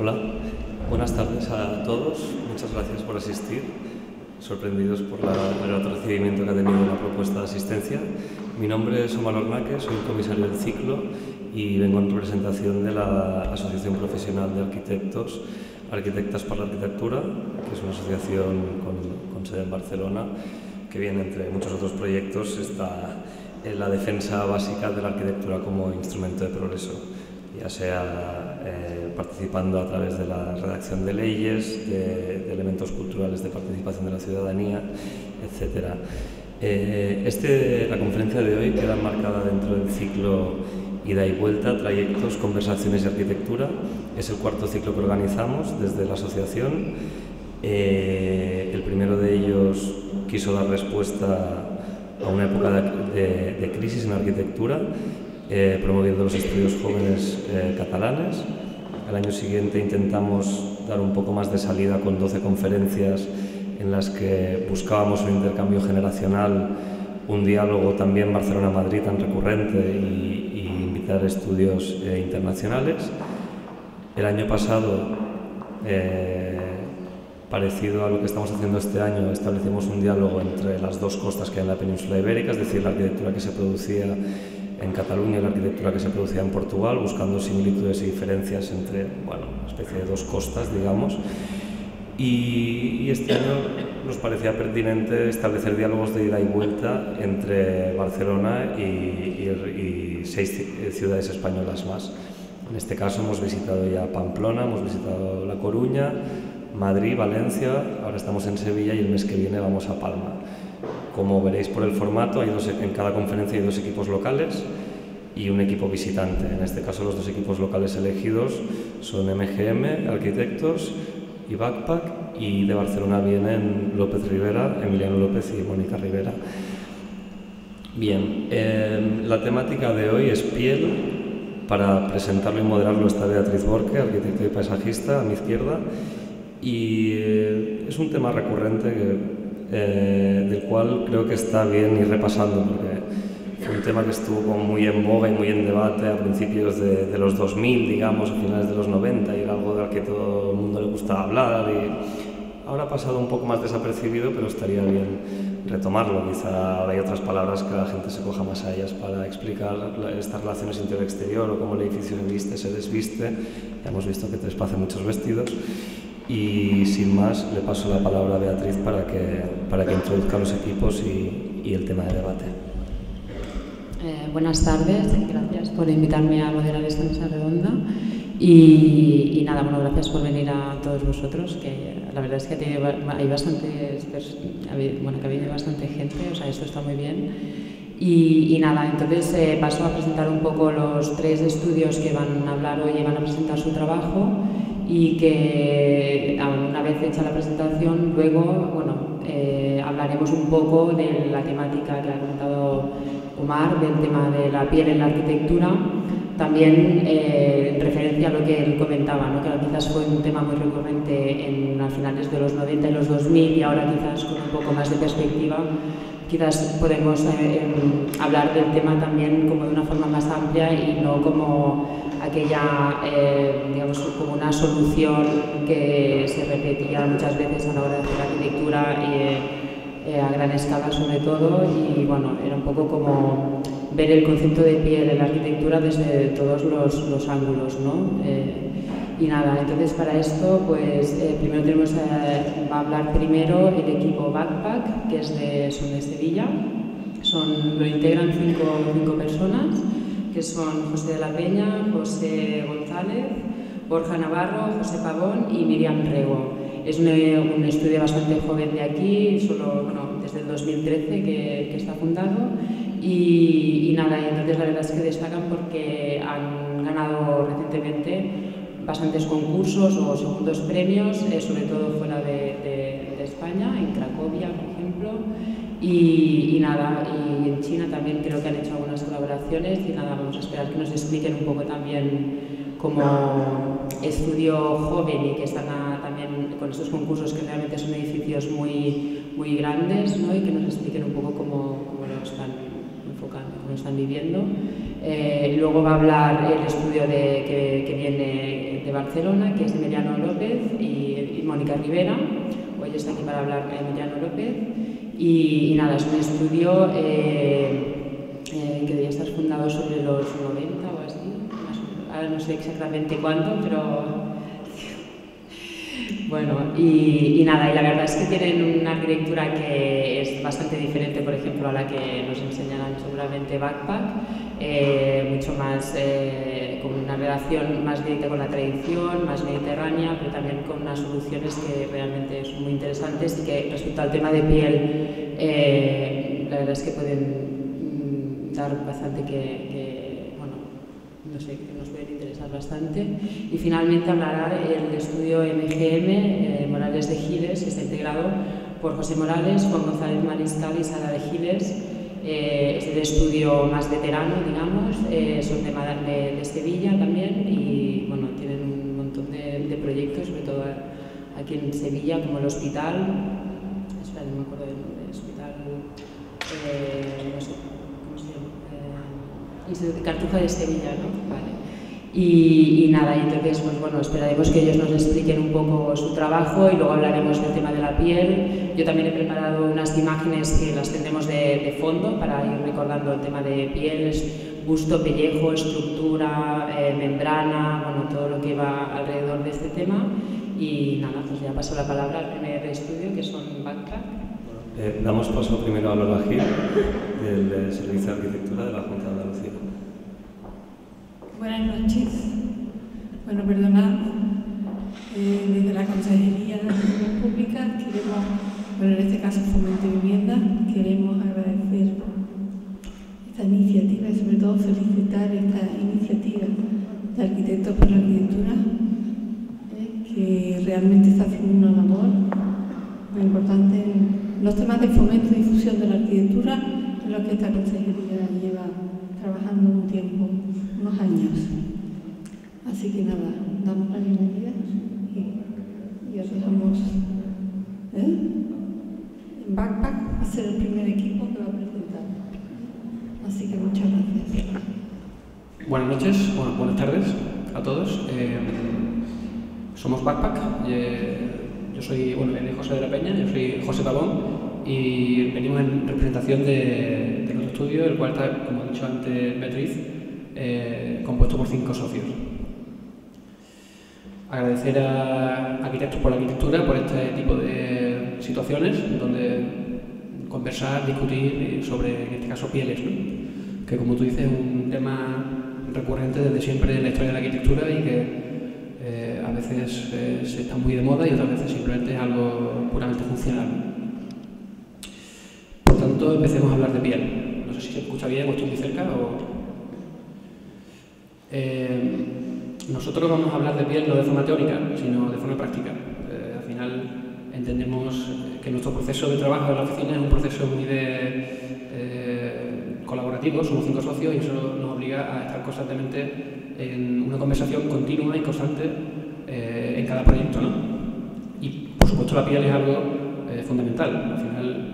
Hola, buenas tardes a todos. Muchas gracias por asistir. Sorprendidos por la, el alto recibimiento que ha tenido la propuesta de asistencia. Mi nombre es Omar Ornaque, soy comisario del ciclo y vengo en representación de la Asociación Profesional de Arquitectos, Arquitectas para la Arquitectura, que es una asociación con, con sede en Barcelona, que viene entre muchos otros proyectos, está en la defensa básica de la arquitectura como instrumento de progreso ya sea eh, participando a través de la redacción de leyes, de, elementos culturales de participación de la ciudadanía, etc. Eh, este, la conferencia de hoy queda marcada dentro del ciclo Ida y Vuelta, Trayectos, Conversaciones y Arquitectura. Es el cuarto ciclo que organizamos desde la asociación. Eh, el primero de ellos quiso dar respuesta a una época de, crisis en arquitectura eh, promoviendo los estudios jóvenes eh, catalanes. El año siguiente intentamos dar un poco más de salida con 12 conferencias en las que buscábamos un intercambio generacional, un diálogo también Barcelona-Madrid tan recurrente y, invitar estudios eh, internacionales. El año pasado, parecido a lo que estamos haciendo este año, establecimos un diálogo entre las dos costas que hay en la península ibérica, es decir, la arquitectura que se producía en Cataluña y la arquitectura que se producía en Portugal, buscando similitudes y diferencias entre, bueno, una especie de dos costas, digamos. Y, este año nos parecía pertinente establecer diálogos de ida y vuelta entre Barcelona y, seis ciudades españolas más. En este caso hemos visitado ya Pamplona, hemos visitado La Coruña, Madrid, Valencia, ahora estamos en Sevilla y el mes que viene vamos a Palma. Como veréis por el formato, hay dos, e, en cada conferencia hay dos equipos locales y un equipo visitante. En este caso los dos equipos locales elegidos son MGM, Arquitectos y Backpack y de Barcelona vienen López Rivera, Emiliano López y Mónica Rivera. Bien, em, la temática de hoy es piel. Para presentarlo y moderarlo está Beatriz Borque, arquitecto y paisajista, a mi izquierda. Y eh, es un tema recurrente que eh, del cual creo que está bien ir repasando, porque fue un tema que estuvo muy en boga y muy en debate a principios de, los 2000, digamos, a finales de los 90, y era algo de lo que todo el mundo le gustaba hablar. Y ahora ha pasado un poco más desapercibido, pero estaría bien retomarlo. Quizá ahora hay otras palabras que la gente se coja más a ellas para explicar estas relaciones interior-exterior o cómo el edificio se viste, se desviste. Ya hemos visto que Trespa hace muchos vestidos. Y sin más, le paso la palabra a Beatriz para que, para que introduzca los equipos y, y el tema de debate. Eh, buenas tardes, gracias por invitarme a moderar esta mesa redonda. Y, y, nada, bueno, gracias por venir a todos vosotros, que la verdad es que hay bastantes, bueno, que habido bastante gente, o sea, esto está muy bien. Y, y nada, entonces eh, paso a presentar un poco los tres estudios que van a hablar hoy y van a presentar su trabajo y que una vez hecha la presentación, luego bueno, eh, hablaremos un poco de la temática que ha comentado Omar, del tema de la piel en la arquitectura, también eh, en referencia a lo que él comentaba, ¿no? que quizás fue un tema muy recurrente en, a finales de los 90 y los 2000 y ahora quizás con un poco más de perspectiva quizás podemos eh, em, hablar del tema también como de una forma más amplia y no como aquella, eh, digamos, como una solución que se repetía muchas veces a la hora de hacer arquitectura y, eh, a gran escala sobre todo y bueno, era un poco como ver el concepto de piel en la arquitectura desde todos los, los ángulos, ¿no? Y nada, entonces para esto, pues eh, primero tenemos, va a hablar primero el equipo Backpack, que es de, son de Sevilla. Son, lo integran cinco, cinco personas, que son José de la Peña, José González, Borja Navarro, José Pavón y Miriam Rego. Es un, estudio bastante joven de aquí, solo desde el 2013 que, está fundado. Y, y, nada, entonces la verdad es que destacan porque han ganado recientemente bastantes concursos o segundos premios, eh, sobre todo fuera de, España, y, y, nada, y en China también creo que han hecho algunas colaboraciones y nada, vamos a esperar que nos expliquen un poco también como estudio joven y que están también con estos concursos que realmente son edificios muy, muy grandes ¿no? y que nos expliquen un poco cómo, cómo lo están enfocando, cómo lo están viviendo. Eh, luego va a hablar el estudio de, que, viene de Barcelona, que es de Emiliano López y, Mónica Rivera. Hoy está aquí para hablar Emiliano López. Y, nada, es un estudio eh, eh, que debería estar fundado sobre los 90 o así. Ahora no sé exactamente cuánto, pero bueno, y, nada, y la verdad es que tienen una arquitectura que es bastante diferente, por ejemplo, a la que nos enseñarán seguramente Backpack, eh, mucho más eh, con una relación más directa con la tradición, más mediterránea, pero también con unas soluciones que realmente son muy interesantes y que respecto al tema de piel, eh, la verdad es que pueden mm, dar bastante que, bueno, no sé, que nos bastante. Y finalmente hablará el estudio MGM, Morales de Giles, que está integrado por José Morales, Juan González Mariscal y Sara de Giles, eh, es de estudio más veterano, digamos, eh, son de, de, Sevilla también y bueno, tienen un montón de, proyectos, sobre todo aquí en Sevilla, como el hospital, espera, no me acuerdo del nombre, el hospital, eh, no sé, ¿cómo se llama? Eh, Cartuja de Sevilla, ¿no? Vale. Y, nada, entonces, pues bueno, esperaremos que ellos nos expliquen un poco su trabajo y luego hablaremos del tema de la piel. Yo también he preparado unas imágenes que las tendremos de, fondo para ir recordando el tema de pieles, busto, pellejo, estructura, eh, membrana, bueno, todo lo que va alrededor de este tema. Y nada, pues ya paso la palabra al primer estudio, que son Backtrack. Eh, damos paso primero a Lola Gil, del Servicio de Arquitectura de la Junta de. Buenas noches. Bueno, perdonad, eh, desde la Consejería de Relaciones Públicas queremos, bueno, en este caso Fomento y Vivienda, queremos agradecer esta iniciativa y sobre todo felicitar esta iniciativa de Arquitectos por la Arquitectura, eh, que realmente está haciendo una labor muy importante en los temas de fomento y difusión de la arquitectura, en los que esta Consejería lleva trabajando un tiempo unos años. Así que nada, damos la bienvenida y, os dejamos. ¿eh? En Backpack va a ser el primer equipo que va a presentar. Así que muchas gracias. Buenas noches, bueno, buenas tardes a todos. Eh, somos Backpack. yo soy, bueno, José de la Peña, yo soy José Tabón y venimos en representación de, de nuestro estudio, el cual está, como ha dicho antes Beatriz, eh, compuesto por cinco socios. Agradecer a Arquitectos por la Arquitectura por este tipo de situaciones donde conversar, discutir sobre, en este caso, pieles, que como tú dices es un tema recurrente desde siempre en la historia de la arquitectura y que eh, a veces eh, se está muy de moda y otras veces simplemente es algo puramente funcional. Por tanto, empecemos a hablar de piel. No sé si se escucha bien o estoy muy cerca o... Eh, nosotros vamos a hablar de piel no de forma teórica, sino de forma práctica. Eh, al final entendemos que nuestro proceso de trabajo en la oficina es un proceso muy eh, colaborativo, somos cinco socios y eso nos obliga a estar constantemente en una conversación continua y constante en cada proyecto. Y por supuesto la piel es algo fundamental. Al final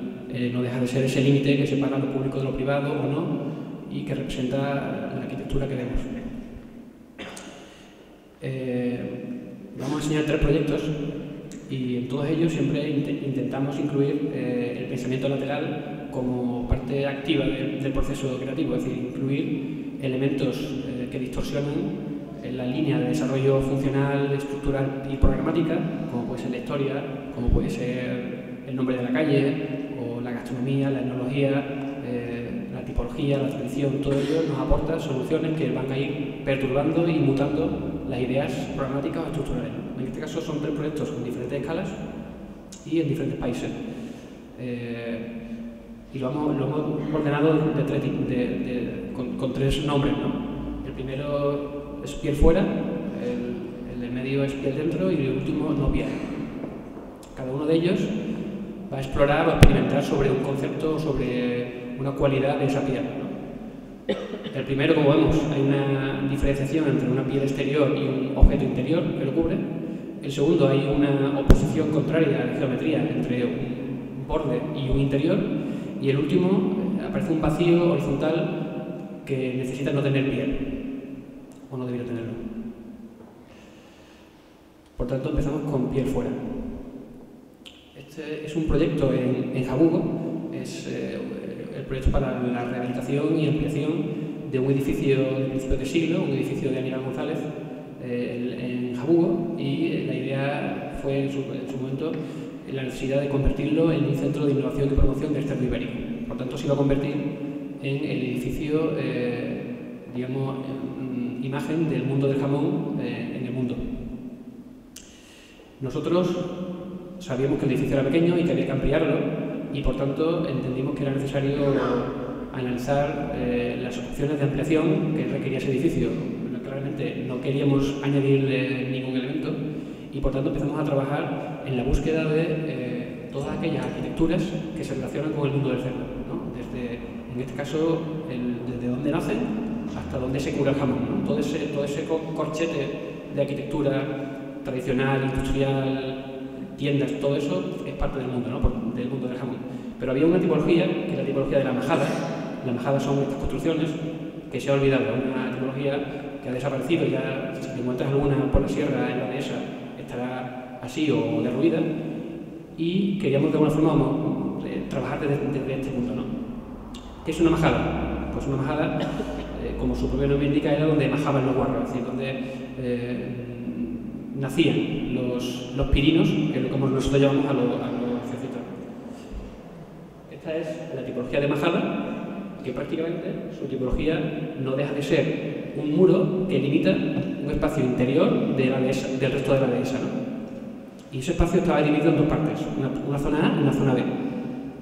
no deja de ser ese límite que separa lo público de lo privado o no y que representa la arquitectura que vemos. Eh, vamos a enseñar tres proyectos y en todos ellos siempre intentamos incluir eh, el pensamiento lateral como parte activa del proceso creativo, es decir, incluir elementos eh, que distorsionan en la línea de desarrollo funcional, estructural y programática, como puede ser la historia, como puede ser el nombre de la calle, o la gastronomía, la etnología, la tipología, la tradición, todo ello nos aporta soluciones que van a ir perturbando y mutando las ideas programáticas o estructurales. En este caso son tres proyectos con diferentes escalas y en diferentes países. Eh, y lo hemos, ordenado con, tres nombres. El primero es piel fuera, el, el medio es piel dentro y el último no piel. Cada uno de ellos va a explorar o experimentar sobre un concepto, sobre una cualidad de esa piel. El primero, como vemos, hay una diferenciación entre una piel exterior y un objeto interior que lo cubre. El segundo, hay una oposición contraria a la geometría entre un borde y un interior. Y el último, aparece un vacío horizontal que necesita no tener piel, o no debería tenerlo. Por tanto, empezamos con piel fuera. Este es un proyecto en, en Jabugo, eh, proyecto para la rehabilitación y ampliación de un edificio de principios de siglo, un edificio de Aníbal González eh, en Jabugo, y la idea fue en su, en su, momento la necesidad de convertirlo en un centro de innovación y promoción del cerdo ibérico. Por tanto, se iba a convertir en el edificio, eh, digamos, imagen del mundo del jamón eh, en el mundo. Nosotros sabíamos que el edificio era pequeño y que había que ampliarlo y por tanto entendimos que era necesario analizar eh, las opciones de ampliación que requería ese edificio. Pero claramente no queríamos añadirle ningún elemento y por tanto empezamos a trabajar en la búsqueda de eh, todas aquellas arquitecturas que se relacionan con el mundo del cerdo. ¿no? Desde, en este caso, el, desde dónde nacen hasta dónde se cura el jamón. ¿no? Todo, ese, todo ese corchete de arquitectura tradicional, industrial, tiendas, todo eso es parte del mundo, ¿no? Del mundo del jamón. Pero había una tipología, que es la tipología de la majada. La majada son estas construcciones que se ha olvidado, una tipología que ha desaparecido, ya si te encuentras alguna por la sierra en la dehesa estará así o derruida, y queríamos de alguna forma trabajar desde, desde este punto. ¿no? ¿Qué es una majada? Pues una majada, eh, como su propio nombre indica, era donde majaban los guarros, es decir, donde eh, nacían los, los, pirinos, que es como nosotros llamamos a, lo, a los. Esta es la tipología de majada, que prácticamente su tipología no deja de ser un muro que limita un espacio interior del resto de la dehesa. Y ese espacio estaba dividido en dos partes, una, zona A y una zona B.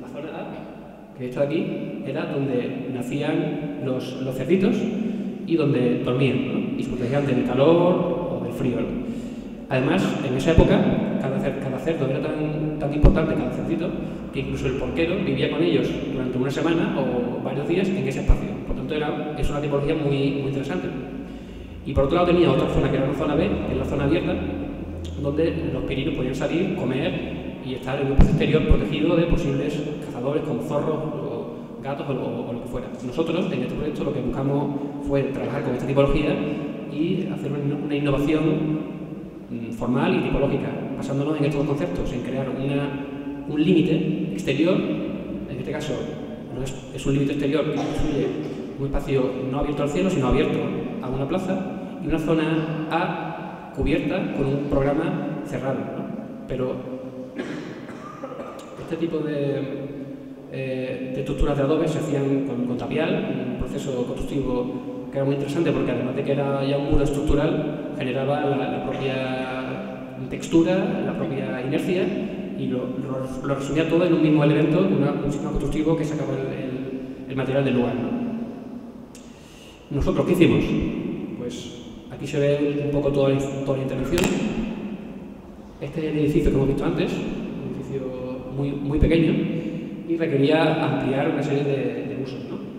La zona A, que esta de aquí, era donde nacían los, cerditos y donde dormían, ¿no? y se protegían del calor o del frío. Además, en esa época, cada, cerdo era tan, tan, importante, cada cerdito, que incluso el porquero vivía con ellos durante una semana o varios días en ese espacio. Por tanto, era, es una tipología muy, muy interesante. Y por otro lado tenía otra zona que era una zona B, que es la zona abierta, donde los pirinos podían salir, comer y estar en un espacio exterior protegido de posibles cazadores como zorros o gatos o, o, o lo que fuera. Nosotros, en este proyecto, lo que buscamos fue trabajar con esta tipología y hacer una innovación formal y tipológica, basándonos en estos conceptos, en crear una, un límite exterior, en este caso no es, un límite exterior que incluye un espacio no abierto al cielo, sino abierto a una plaza, y una zona A cubierta con un programa cerrado. Pero este tipo de, eh, de estructuras de adobe se hacían con, con tapial, un proceso constructivo que era muy interesante porque además de que era ya un muro estructural, generaba la, propia textura, la propia inercia y lo, resumía todo en un mismo elemento, un sistema constructivo que sacaba el, material del lugar. ¿no? ¿Nosotros qué hicimos? Pues aquí se ve un poco toda la, intervención. Este es el edificio que hemos visto antes, un edificio muy, muy pequeño y requería ampliar una serie de, de usos. ¿no?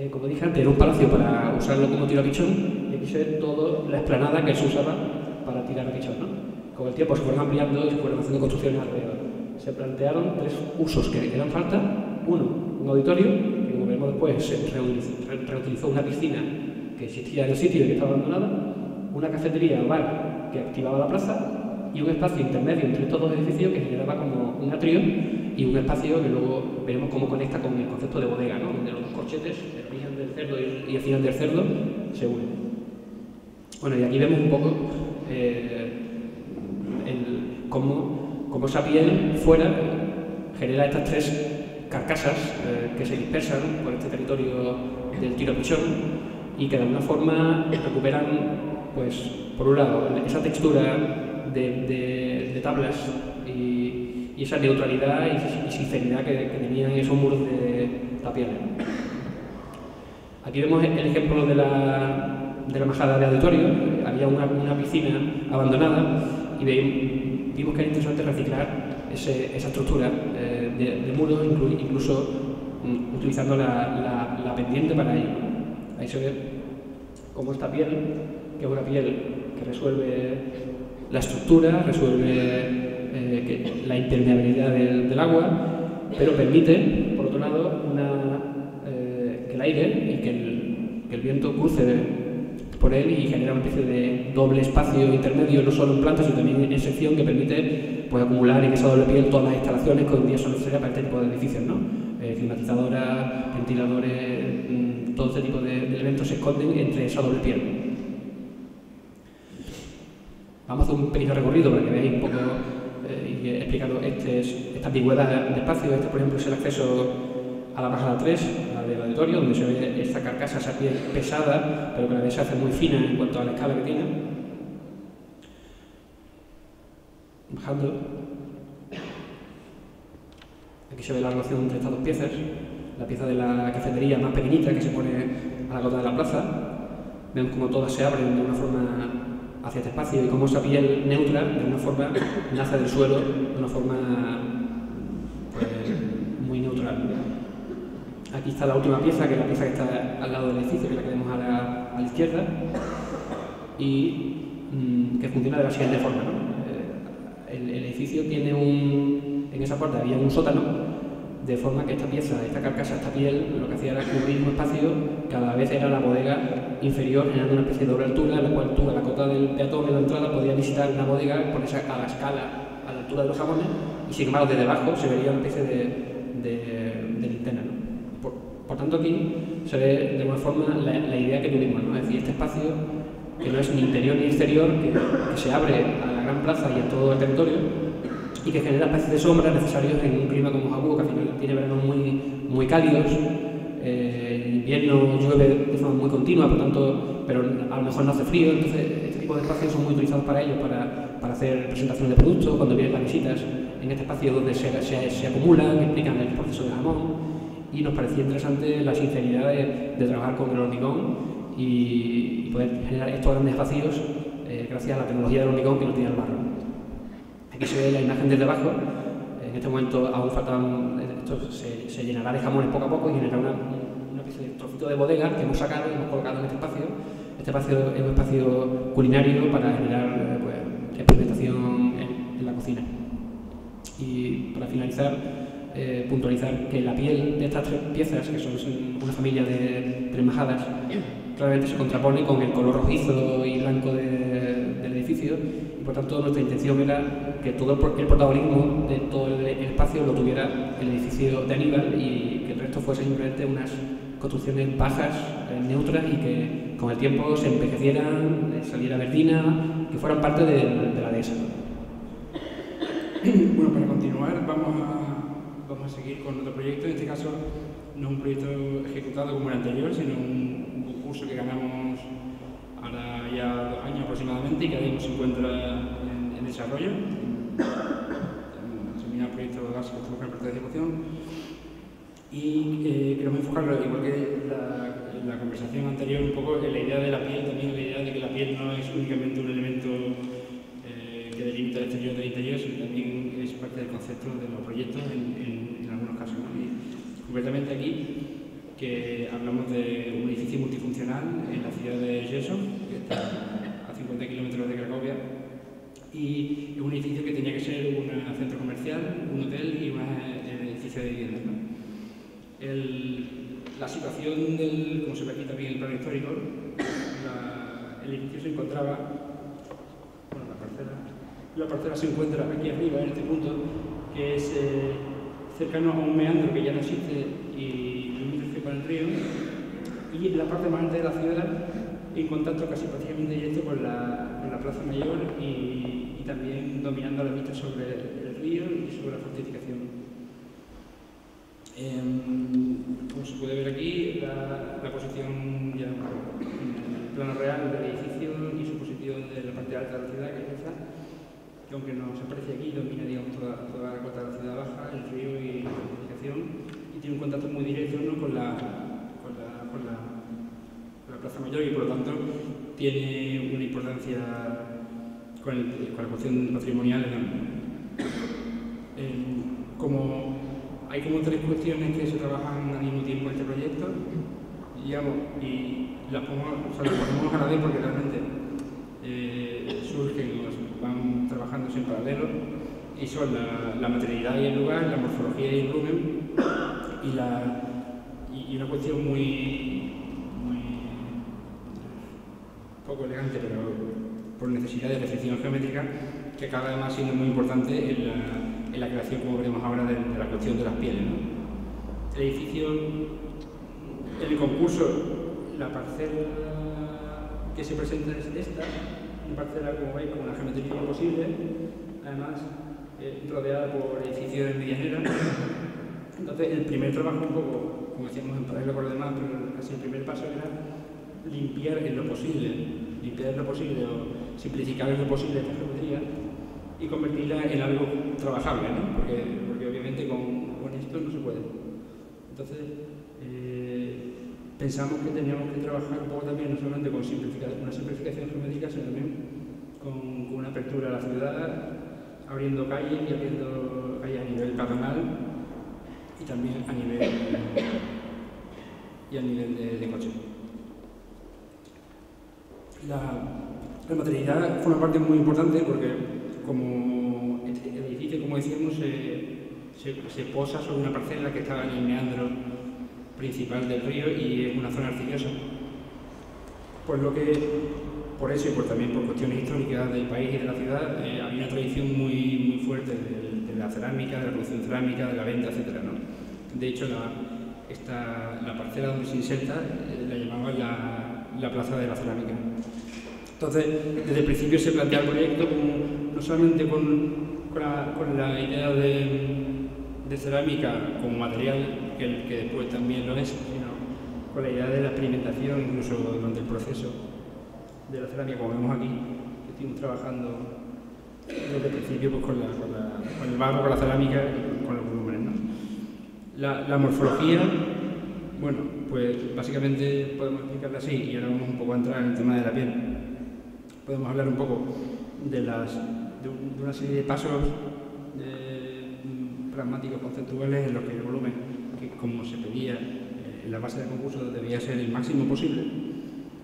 Eh, como dije antes, era un palacio para usarlo como tiro a pichón y aquí se ve toda la explanada que se usaba para tirar pichón. ¿no? Con el tiempo se fueron ampliando y se fueron haciendo construcciones alrededor. Se plantearon tres usos que eran falta. Uno, un auditorio, que como veremos después se reutilizó, reutilizó una piscina que existía en el sitio y que estaba abandonada, una cafetería o bar que activaba la plaza y un espacio intermedio entre estos dos edificios que generaba como un atrio y un espacio que luego veremos cómo conecta con el concepto de bodega, ¿no? donde los dos corchetes, cerdo y el final del cerdo, se unen. Bueno, y aquí vemos un poco eh, cómo, cómo, esa piel fuera genera estas tres carcasas eh, que se dispersan por este territorio del tiro pichón y que de alguna forma recuperan, pues, por un lado, esa textura de, tablas y, esa neutralidad y, sinceridad que, tenían esos muros de tapial. Aquí vemos el ejemplo de la, de la majada de auditorio. Había una, una piscina abandonada y vimos que era interesante reciclar ese, esa estructura eh, de, de, muros, incluso um, utilizando la, la, la, pendiente para ello. Ahí se ve cómo esta piel, que es una piel que resuelve la estructura, resuelve eh, que, la impermeabilidad del, del, agua, pero permite, por otro lado, una, el aire y que el, viento cruce por él y genera una especie de doble espacio intermedio, no solo en plantas, sino también en sección, que permite pues, acumular en esa doble piel todas las instalaciones que hoy día son necesarias para este tipo de edificios, ¿no? Eh, climatizadoras, ventiladores, mm, todo este tipo de, elementos se esconden entre esa doble piel. Vamos a hacer un pequeño recorrido para que veáis un poco eh, y he explicado este, esta ambigüedad de espacio. Este, por ejemplo, es el acceso a la bajada 3, la del auditorio, donde se ve esta carcasa, esa piel pesada, pero que la vez se hace muy fina en cuanto a la escala que tiene. Bajando. Aquí se ve la relación entre estas dos piezas. La pieza de la cafetería más pequeñita que se pone a la cota de la plaza. Vemos como todas se abren de una forma hacia este espacio y cómo esa piel neutra, de una forma, nace del suelo de una forma pues, muy neutral. Aquí está la última pieza, que es la pieza que está al lado del edificio, que la que vemos a la, a la izquierda, y mmm, que funciona de la siguiente forma. Eh, el, edificio tiene un. En esa puerta había un sótano, de forma que esta pieza, esta carcasa, esta piel, lo que hacía era cubrir un espacio que a la vez era la bodega inferior, generando una especie de doble altura, en la cual tú, a la cota del peatón en la entrada, podías visitar una bodega por esa, a la escala, a la altura de los jamones, y sin embargo, desde abajo se vería una especie de, de, de linterna. ¿no? Por tanto, aquí se ve de alguna forma la, idea que tuvimos, ¿no? es decir, este espacio que no es ni interior ni exterior, que, se abre a la gran plaza y a todo el territorio y que genera espacios de sombra necesarios en un clima como Jabugo, que al final tiene veranos muy, muy cálidos, eh, invierno llueve de forma muy continua, por tanto, pero a lo mejor no hace frío, entonces este tipo de espacios son muy utilizados para ellos, para, hacer presentaciones de productos, cuando vienen las visitas en este espacio donde se, se, acumulan, explican el proceso de jamón y nos parecía interesante la sinceridad de, de trabajar con el hormigón y, poder generar estos grandes vacíos eh, gracias a la tecnología del hormigón que no tiene el barro. Aquí se ve la imagen desde abajo, en este momento aún faltan, esto se, se llenará de jamones poco a poco y generará una, una especie de trocito de bodega que hemos sacado y hemos colocado en este espacio. Este espacio es un espacio culinario para generar pues, experimentación en, en la cocina. Y para finalizar, eh, puntualizar que la piel de estas tres piezas, que son una familia de tres majadas, claramente se contrapone con el color rojizo y blanco de, del edificio y por tanto nuestra intención era que todo el protagonismo de todo el, espacio lo tuviera el edificio de Aníbal y que el resto fuese simplemente unas construcciones bajas, eh, neutras y que con el tiempo se envejecieran, eh, saliera verdina, que fueran parte de, de la dehesa. Bueno, para continuar vamos a, seguir con otro proyecto, en este caso no un proyecto ejecutado como el anterior, sino un, concurso que ganamos ahora ya dos años aproximadamente y que ahora mismo se encuentra en, en desarrollo. Termina el proyecto básico, estamos con el proyecto de ejecución y eh, queremos enfocarlo, igual que la, la, conversación anterior, un poco en la idea de la piel, también la idea de que la piel no es únicamente un elemento eh, que delimita el exterior del interior, sino también es parte del concepto de los proyectos en, en, en algunos casos. ¿no? Y concretamente aquí, que hablamos de un edificio multifuncional en la ciudad de Yeso, que está a 50 kilómetros de Cracovia, y un edificio que tenía que ser un centro comercial, un hotel y un edificio de viviendas. la situación del, como se ve aquí también el plano histórico, el edificio se encontraba, bueno, la parcela, la parcela se encuentra aquí arriba, en este punto, que es eh, cercano a un meandro que ya no existe y limítrofe con el río, y en la parte más alta de la ciudad, en contacto casi prácticamente directo con la, con la Plaza Mayor y, también dominando la vista sobre el río y sobre la fortificación. Eh, como se puede ver aquí, la, posición ya en el plano real del edificio y su posición de la parte alta de la ciudad, que es que aunque no se aparece aquí, domina digamos, toda, la cota de la ciudad baja, el río y la fortificación, y tiene un contacto muy directo ¿no? con, la, con, la, con, la, Plaza Mayor y por lo tanto tiene una importancia con, el, la cuestión patrimonial. Eh, como hay como tres cuestiones que se trabajan al mismo tiempo en este proyecto, y las sea, las ponemos a la vez porque realmente eh, surgen, trabajando en paralelo, y son la, la, materialidad y el lugar, la morfología y el volumen, y, la, y, una cuestión muy, muy poco elegante, pero por necesidad de restricción geométrica, que acaba además siendo muy importante en la, en la creación, como veremos ahora, de, la cuestión de las pieles. ¿no? El edificio, el concurso, la parcela que se presenta es esta, una parcela, como veis, con una geometría imposible, además eh, rodeada por edificios de medianera. Entonces, el primer trabajo, un poco, como decíamos, en paralelo con lo demás, pero casi el primer paso era limpiar en lo posible, limpiar en lo posible o simplificar en lo posible esta geometría y convertirla en algo trabajable, ¿no? porque, porque obviamente con, con esto no se puede. Entonces, eh, pensamos que teníamos que trabajar un poco también, no solamente con simplificación, una simplificación geométrica, sino también con, una apertura a la ciudad, abriendo calles y abriendo calles a nivel peatonal y también a nivel, y a nivel de, de coche. La, la materialidad fue una parte muy importante porque como el edificio, como decíamos, se, se, se posa sobre una parcela que estaba en el meandro principal del río y es una zona arcillosa. Por lo que, por eso y por, también por cuestiones históricas del país y de la ciudad, eh, había una tradición muy, muy fuerte de, la cerámica, de la producción cerámica, de la venta, etc. ¿no? De hecho, la, esta, la parcela donde se inserta eh, la llamaban la, la Plaza de la Cerámica. Entonces, desde el principio se plantea el proyecto no solamente con, con, la, con la idea de, de cerámica como material, que, después también lo es, sino con la idea de la experimentación, incluso durante el proceso de la cerámica, como vemos aquí, que estuvimos trabajando desde el principio pues, con, el barro, con la cerámica y con los volúmenes. La, morfología, bueno, pues básicamente podemos explicarla así, y ahora vamos un poco a entrar en el tema de la piel. Podemos hablar un poco de, de, un, de una serie de pasos pragmáticos conceptuales en los que el volumen, que como se pedía eh, en la base del concurso, debía ser el máximo posible.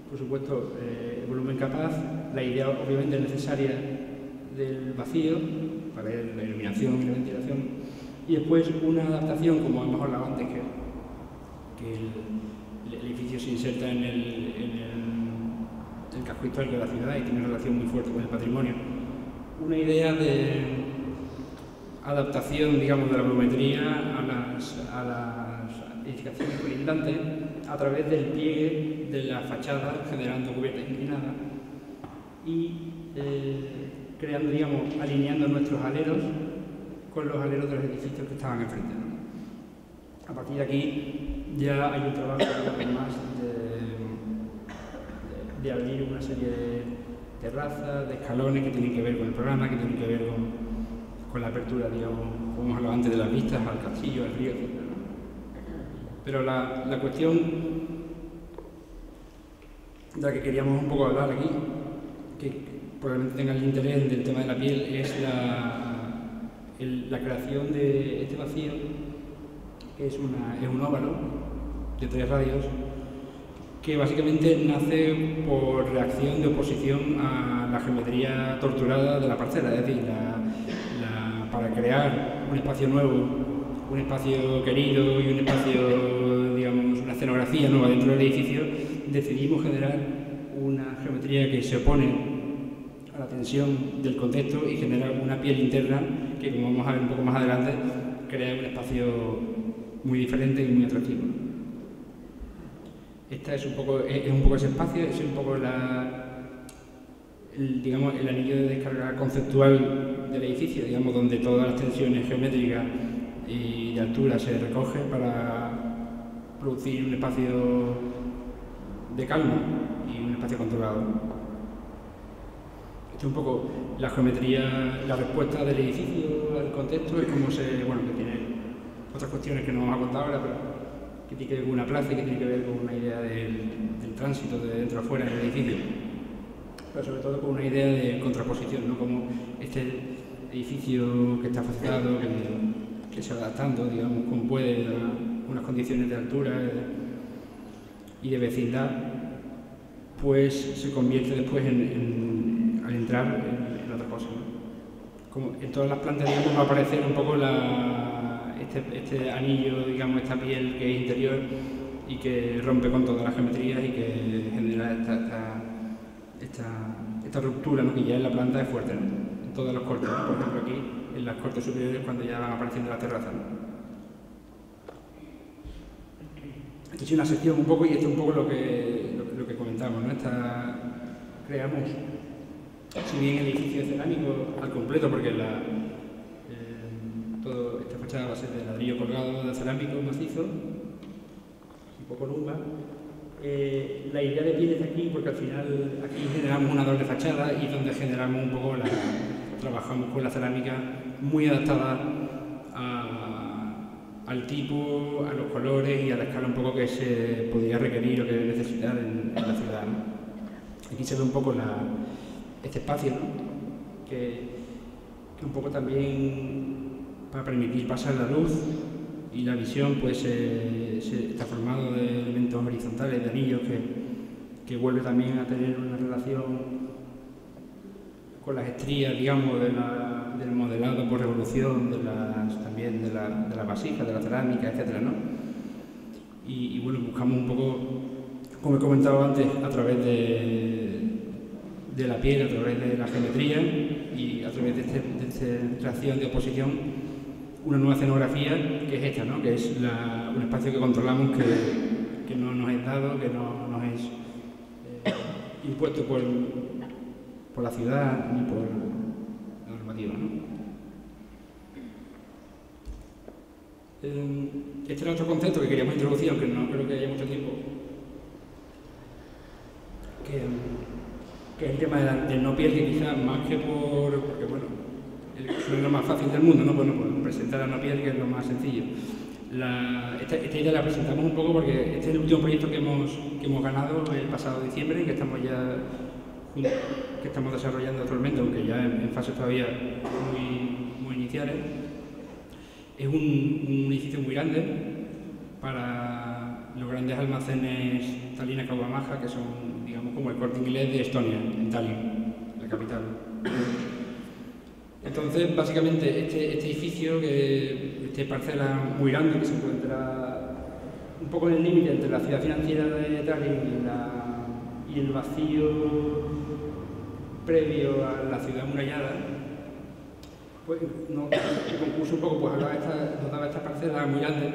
Por supuesto, eh, el volumen capaz, la idea obviamente necesaria del vacío para la iluminación y la ventilación, y después una adaptación, como hemos hablado antes, que, que el, el, edificio se inserta en el, en el, el casco histórico de la ciudad y tiene una relación muy fuerte con el patrimonio. Una idea de adaptación, digamos, de la volumetría a las, a las edificaciones colindantes a través del pliegue de la fachada, generando cubiertas inclinadas y eh, creando, digamos, alineando nuestros aleros con los aleros de los edificios que estaban enfrente. A partir de aquí ya hay un trabajo más de, de, de abrir una serie de terrazas, de escalones que tienen que ver con el programa, que tienen que ver con con la apertura, digamos, como hemos hablado antes, de las vistas al castillo, al río, etc. Pero la, la, cuestión de la que queríamos un poco hablar aquí, que probablemente tenga el interés del tema de la piel, es la, la creación de este vacío, que es, una, es un óvalo de tres radios, que básicamente nace por reacción de oposición a la geometría torturada de la parcela, es decir, para crear un espacio nuevo, un espacio querido y un espacio, digamos, una escenografía nueva dentro del edificio, decidimos generar una geometría que se opone a la tensión del contexto y genera una piel interna que, como vamos a ver un poco más adelante, crea un espacio muy diferente y muy atractivo. Esta es un poco, es un poco ese espacio, es un poco la, el, digamos, el anillo de descarga conceptual del edificio, digamos, donde todas las tensiones geométricas y de altura se recogen para producir un espacio de calma y un espacio controlado. Esto es un poco la geometría, la respuesta del edificio al contexto y cómo se, bueno, que tiene otras cuestiones que no vamos a contar ahora, pero que tiene que ver con una plaza y que tiene que ver con una idea del, del tránsito de dentro a fuera del edificio, pero sobre todo con una idea de contraposición, ¿no? como este edificio que está facilitado, que, que, se va adaptando, digamos, como puede, a unas condiciones de altura y de vecindad, pues se convierte después en, en, al entrar en, en otra cosa. ¿no? Como en todas las plantas, digamos, va a aparecer un poco la, este, este, anillo, digamos, esta piel que es interior, y que rompe con todas las geometrías y que genera esta, esta, ruptura ¿no? que ya en la planta es fuerte, en todos los cortes, por ejemplo aquí en las cortes superiores cuando ya van apareciendo las terrazas. Esta es una sección un poco y esto es un poco lo que, lo, que comentamos, ¿no? Esta, creamos, si bien el edificio cerámico al completo, porque la, eh, esta fachada va a ser de ladrillo colgado de cerámico macizo, un poco lumba, eh, la idea de piel está aquí porque al final aquí generamos una doble fachada y donde generamos un poco la, trabajamos con la cerámica muy adaptada al tipo, a los colores y a la escala un poco que se podría requerir o que necesitar en, la ciudad. Aquí se ve un poco este espacio que, un poco también para permitir pasar la luz y la visión pues está formado de elementos horizontales, de anillos que, que vuelve también a tener una relación con las estrías, digamos, del modelado por revolución, también de la, de la vasija, de la cerámica, etc. ¿no? Y, bueno, buscamos un poco, como he comentado antes, a través de, de la piel, a través de la geometría y a través de, este, esta creación de oposición, una nueva escenografía que es esta, ¿no? que es un espacio que controlamos que, que, no nos es dado, que no nos es eh, impuesto por, por la ciudad ni por la normativa. ¿no? Eh, este era otro concepto que queríamos introducir, aunque no creo que haya mucho tiempo, que, es el tema del no piel, que quizás más que por... porque bueno, es lo más fácil del mundo, ¿no? Bueno, pues presentar a no piel, que es lo más sencillo. esta, idea la presentamos un poco porque este es el último proyecto que hemos, que hemos ganado el pasado diciembre y que estamos ya que estamos desarrollando actualmente, aunque ya en, fases todavía muy, muy iniciales. Es un, edificio muy grande para los grandes almacenes Tallinna Kaubamaja, que son, digamos, como el corte inglés de Estonia, en Tallinn, la capital. Entonces, básicamente, este, este edificio, que, este parcela muy grande que se encuentra un poco en el límite entre la ciudad financiera de Tallinn y, el vacío previo a la ciudad amurallada, pues no, el concurso un poco pues, esta, nos daba esta parcela muy grande.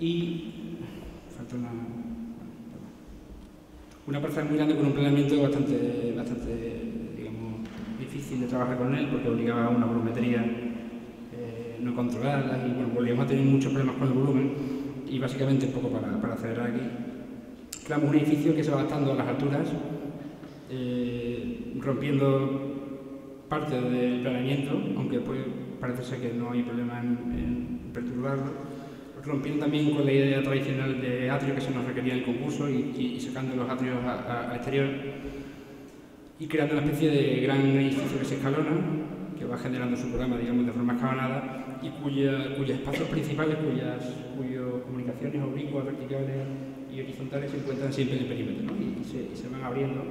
Y falta una, una parcela muy grande con un planeamiento bastante, bastante difícil de trabajar con él porque obligaba a una volumetría eh, no controlada y bueno, volvíamos a tener muchos problemas con el volumen y básicamente poco para, para acelerar aquí. Creamos un edificio que se va adaptando a las alturas eh, rompiendo parte del planeamiento, aunque parece ser que no hay problema en, perturbarlo, rompiendo también con la idea tradicional de atrio que se nos requería en el concurso y, sacando los atrios al exterior y creando una especie de gran edificio que se escalona, que va generando su programa digamos, de forma escalonada y cuya, cuyos espacios principales, cuyas, cuyas comunicaciones oblicuas, verticales y horizontales se encuentran siempre en el perímetro y, se, y se van abriendo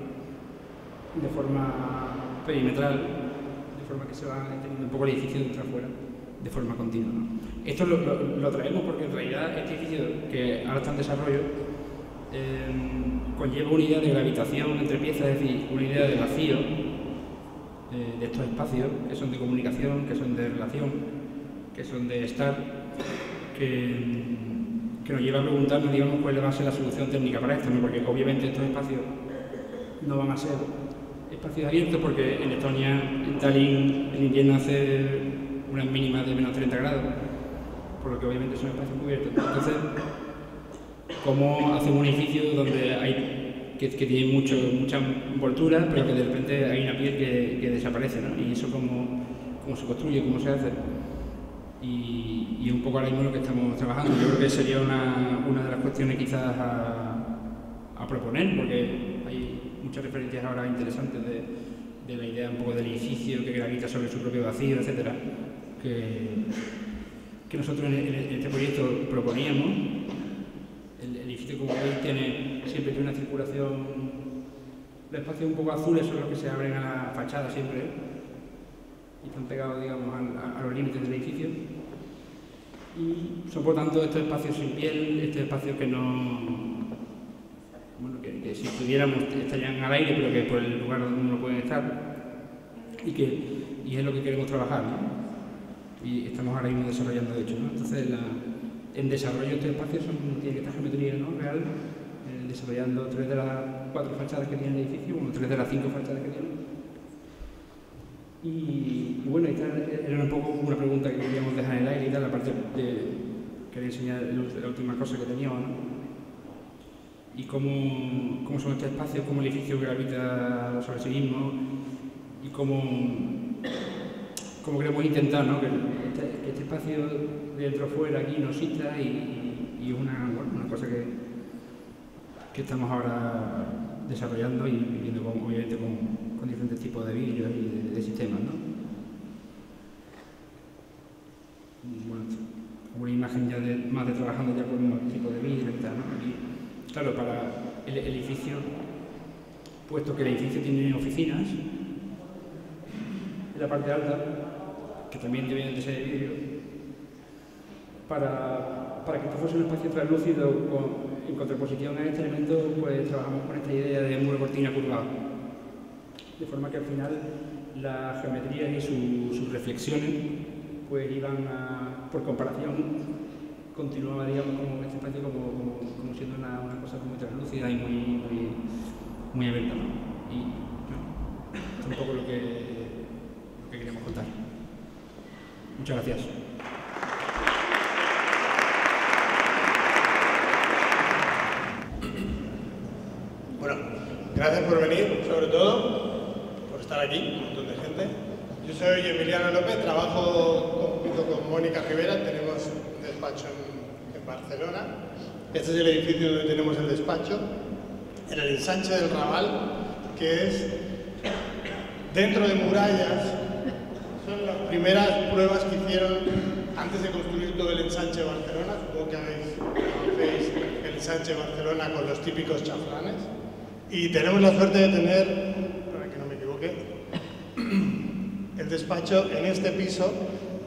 de forma perimetral, de forma que se va teniendo un poco el edificio de afuera, de forma continua. Esto lo, traemos porque en realidad este edificio que ahora está en desarrollo eh, conlleva una idea de gravitación entre piezas, es decir, una idea de vacío eh, de estos espacios que son de comunicación, que son de relación, que son de estar, que, que nos lleva a preguntarnos, digamos, cuál va a ser la solución técnica para esto, porque obviamente estos espacios no van a ser espacios abiertos porque en Estonia, en Tallinn, en invierno hace unas mínimas de menos 30 grados, por lo que obviamente son espacios cubiertos. ¿Cómo hacemos un edificio donde hay que, tiene mucho, mucha envoltura, pero que de repente hay una piel que, desaparece, ¿no? Y eso cómo, cómo se construye, cómo se hace. Y, un poco ahora mismo lo que estamos trabajando. Yo creo que sería una, una de las cuestiones quizás a, a proponer, porque hay muchas referencias ahora interesantes de, de, la idea un poco del edificio que gravita sobre su propio vacío, etcétera, que, que nosotros en, este proyecto proponíamos. Como veis, tiene, siempre tiene una circulación, los espacios un poco azules son los que se abren a la fachada siempre y están pegados, digamos, a, los límites del edificio. Y son por tanto estos espacios sin piel, estos espacios que no. Bueno, que, si estuviéramos estarían al aire, pero que por el lugar donde uno puede estar. Y que y es lo que queremos trabajar, ¿no? Y estamos ahora mismo desarrollando, de hecho, ¿no? Entonces, la, en desarrollo de este espacio tiene que estar geometría ¿no? real, eh, desarrollando tres de las cuatro fachadas que tiene el edificio, bueno, tres de las cinco fachadas que tiene. Y, bueno, esta era un poco una pregunta que queríamos dejar en el aire y tal, aparte de quería enseñar la última cosa que teníamos, ¿no? Y cómo, cómo son estos espacios, cómo el edificio gravita sobre sí mismo y cómo, cómo queremos intentar ¿no? que, este, este espacio dentro-fuera aquí no exista y, y una, bueno, una cosa que, que estamos ahora desarrollando y viendo con, obviamente con, diferentes tipos de vídeos y de, sistemas. ¿no? Bueno, una imagen ya más de trabajando ya con un tipo de vídeo y tal. ¿no? Y, claro, para el edificio, puesto que el edificio tiene oficinas, en la parte alta, que también deben de ser de vidrio, para, para, que esto fuese un espacio translúcido en contraposición a este elemento, pues trabajamos con esta idea de muro cortina curvado. De forma que al final las geometrías y su, sus reflexiones pues iban a, por comparación, continuaba digamos, como este espacio como, como, siendo una, una, cosa muy translúcida y muy, muy, muy abierta. Y ¿no? es un poco lo que que queremos contar. Muchas gracias. Bueno, gracias por venir, sobre todo por estar aquí, un montón de gente. Yo soy Emiliano López, trabajo junto con Mónica Rivera, tenemos un despacho en, en Barcelona. Este es el edificio donde tenemos el despacho, en el ensanche del Raval, que es dentro de murallas primeras pruebas que hicieron antes de construir todo el ensanche de Barcelona. Supongo que habéis, el ensanche de Barcelona con los típicos chaflanes. Y tenemos la suerte de tener, para que no me equivoque, el despacho en este piso,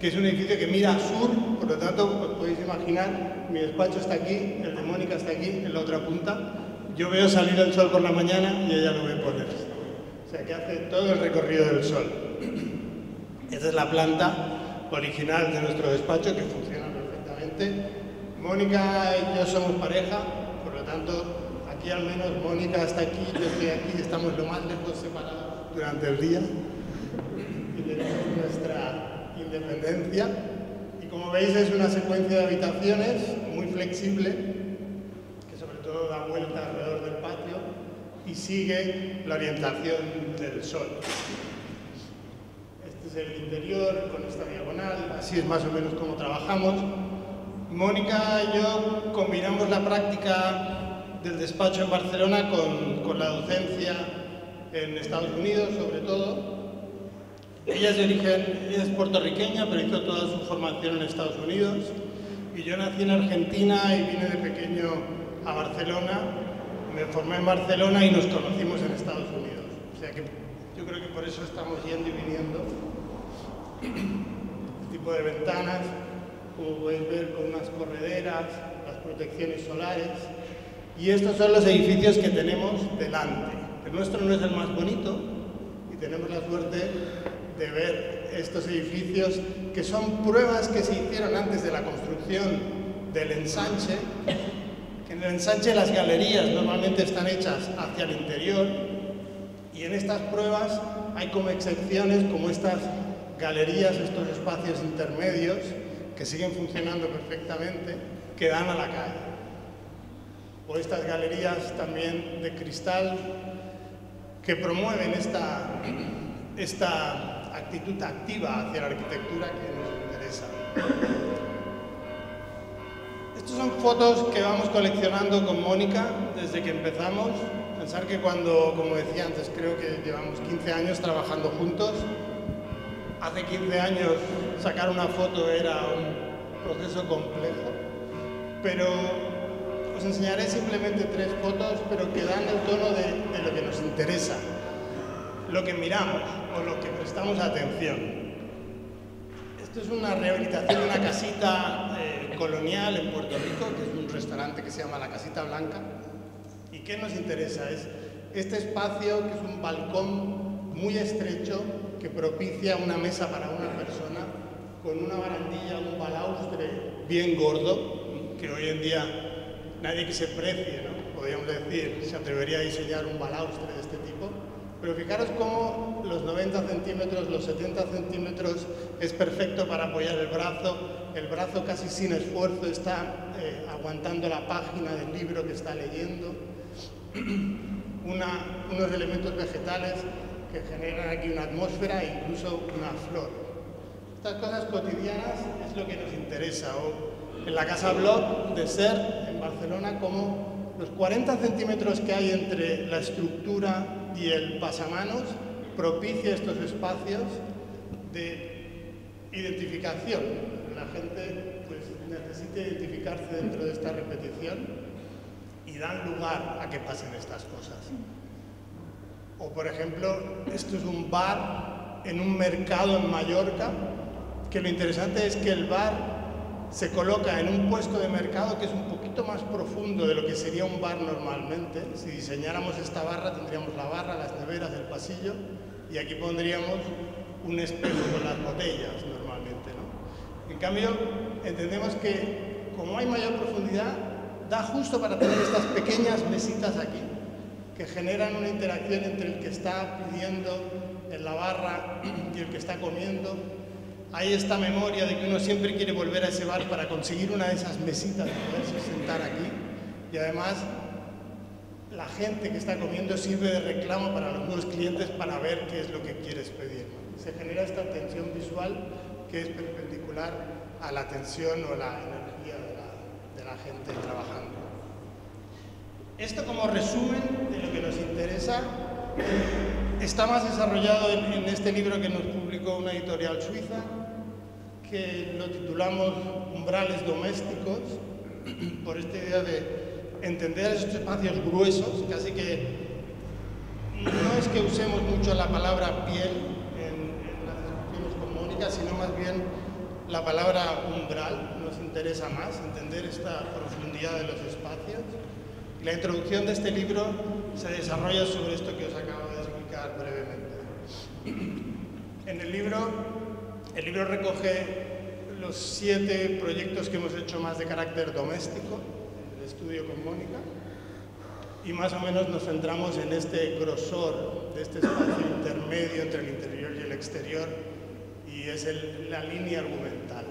que es un edificio que mira sur, por lo tanto, os podéis imaginar, mi despacho está aquí, el de Mónica está aquí, en la otra punta. Yo veo salir el sol por la mañana y ella lo ve ponerse. O sea que hace todo el recorrido del sol. Esta es la planta original de nuestro despacho que funciona perfectamente. Mónica y yo somos pareja, por lo tanto, aquí al menos Mónica está aquí, yo estoy aquí, estamos lo más lejos separados durante el día y tenemos nuestra independencia. Y como veis es una secuencia de habitaciones muy flexible, que sobre todo da vuelta alrededor del patio y sigue la orientación del sol es el interior con esta diagonal, así es más o menos como trabajamos. Mónica y yo combinamos la práctica del despacho en Barcelona con, con, la docencia en Estados Unidos, sobre todo. Ella es de ella es puertorriqueña, pero hizo toda su formación en Estados Unidos. Y yo nací en Argentina y vine de pequeño a Barcelona. Me formé en Barcelona y nos conocimos en Estados Unidos. O sea que yo creo que por eso estamos yendo y viniendo este tipo de ventanas, como podéis ver, con unas correderas, las protecciones solares. Y estos son los edificios que tenemos delante. El nuestro no es el más bonito y tenemos la suerte de ver estos edificios que son pruebas que se hicieron antes de la construcción del ensanche. En el ensanche las galerías normalmente están hechas hacia el interior y en estas pruebas hay como excepciones como estas galerías, estos espacios intermedios que siguen funcionando perfectamente, que dan a la calle. O estas galerías también de cristal que promueven esta, esta actitud activa hacia la arquitectura que nos interesa. Estas son fotos que vamos coleccionando con Mónica desde que empezamos. Pensar que cuando, como decía antes, creo que llevamos 15 años trabajando juntos, Hace 15 años sacar una foto era un proceso complejo, pero os enseñaré simplemente tres fotos, pero que dan el tono de, lo que nos interesa, lo que miramos o lo que prestamos atención. Esto es una rehabilitación de una casita eh, colonial en Puerto Rico, que es un restaurante que se llama La Casita Blanca. ¿Y qué nos interesa? Es este espacio que es un balcón muy estrecho que propicia una mesa para una persona con una barandilla, un balaustre bien gordo, que hoy en día nadie que se precie, ¿no? podríamos decir, se atrevería a diseñar un balaustre de este tipo. Pero fijaros cómo los 90 centímetros, los 70 centímetros es perfecto para apoyar el brazo. El brazo casi sin esfuerzo está eh, aguantando la página del libro que está leyendo. unos elementos vegetales que generan aquí una atmósfera e incluso una flor. Estas cosas cotidianas es lo que nos interesa. O en la Casa Bloc de Ser, en Barcelona, como los 40 centímetros que hay entre la estructura y el pasamanos propicia estos espacios de identificación. La gente pues, necesita identificarse dentro de esta repetición y dan lugar a que pasen estas cosas. O por ejemplo, esto es un bar en un mercado en Mallorca que lo interesante es que el bar se coloca en un puesto de mercado que es un poquito más profundo de lo que sería un bar normalmente. Si diseñáramos esta barra tendríamos la barra, las neveras, el pasillo y aquí pondríamos un espejo con las botellas normalmente. ¿no? En cambio, entendemos que como hay mayor profundidad, da justo para tener estas pequeñas mesitas aquí que generan una interacción entre el que está pidiendo en la barra y el que está comiendo hay esta memoria de que uno siempre quiere volver a ese bar para conseguir una de esas mesitas y poderse sentar aquí. Y además, la gente que está comiendo sirve de reclamo para los nuevos clientes para ver qué es lo que quieres pedir. Se genera esta tensión visual que es perpendicular a la tensión o la energía de la, gente trabajando. Esto como resumen de lo que nos interesa está más desarrollado en este libro que nos publicó una editorial suiza, que lo titulamos Umbrales Domésticos, por esta idea de entender esos espacios gruesos, casi que no es que usemos mucho la palabra piel en, las discusiones con Mónica, sino más bien la palabra umbral, nos interesa más entender esta profundidad de los espacios. La introducción de este libro se desarrolla sobre esto que os acabo de explicar brevemente. En el libro el libro recoge los siete proyectos que hemos hecho más de carácter doméstico, el estudio con Mónica, y más o menos nos centramos en este grosor de este espacio intermedio entre el interior y el exterior, y es la línea argumental.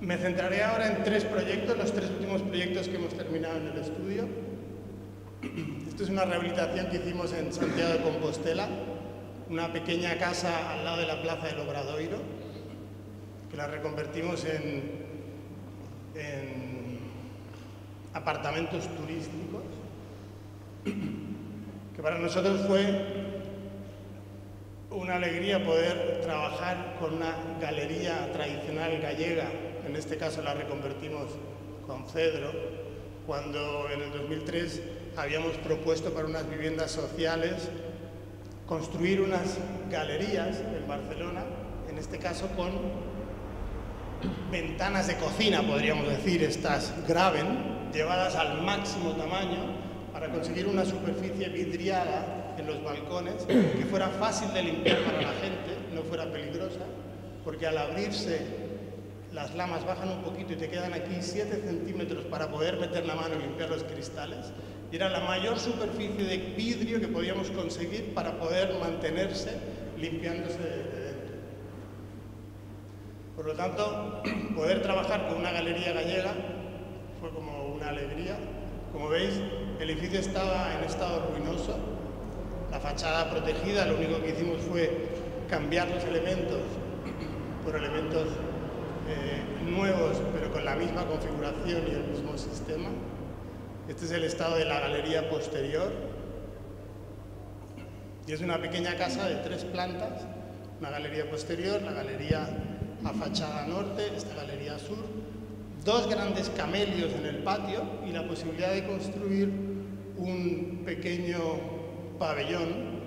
Me centraré ahora en tres proyectos, los tres últimos proyectos que hemos terminado en el estudio. Esto es una rehabilitación que hicimos en Santiago de Compostela, una pequeña casa al lado de la plaza del Obradoiro, que la reconvertimos en, apartamentos turísticos, que para nosotros fue una alegría poder trabajar con una galería tradicional gallega, en este caso la reconvertimos con Cedro, cuando en el 2003 habíamos propuesto para unas viviendas sociales construir unas galerías en Barcelona, en este caso con ventanas de cocina, podríamos decir, estas Graven, llevadas al máximo tamaño para conseguir una superficie vidriada en los balcones que fuera fácil de limpiar para la gente, no fuera peligrosa, porque al abrirse las lamas bajan un poquito y te quedan aquí 7 centímetros para poder meter la mano y limpiar los cristales era la mayor superficie de vidrio que podíamos conseguir para poder mantenerse limpiándose de dentro. Por lo tanto, poder trabajar con una galería gallega fue como una alegría. Como veis, el edificio estaba en estado ruinoso, la fachada protegida, lo único que hicimos fue cambiar los elementos por elementos eh, nuevos, pero con la misma configuración y el mismo sistema. Este es el estado de la galería posterior. Y es una pequeña casa de tres plantas, una galería posterior, la galería a fachada norte, esta galería sur, dos grandes camelios en el patio y la posibilidad de construir un pequeño pabellón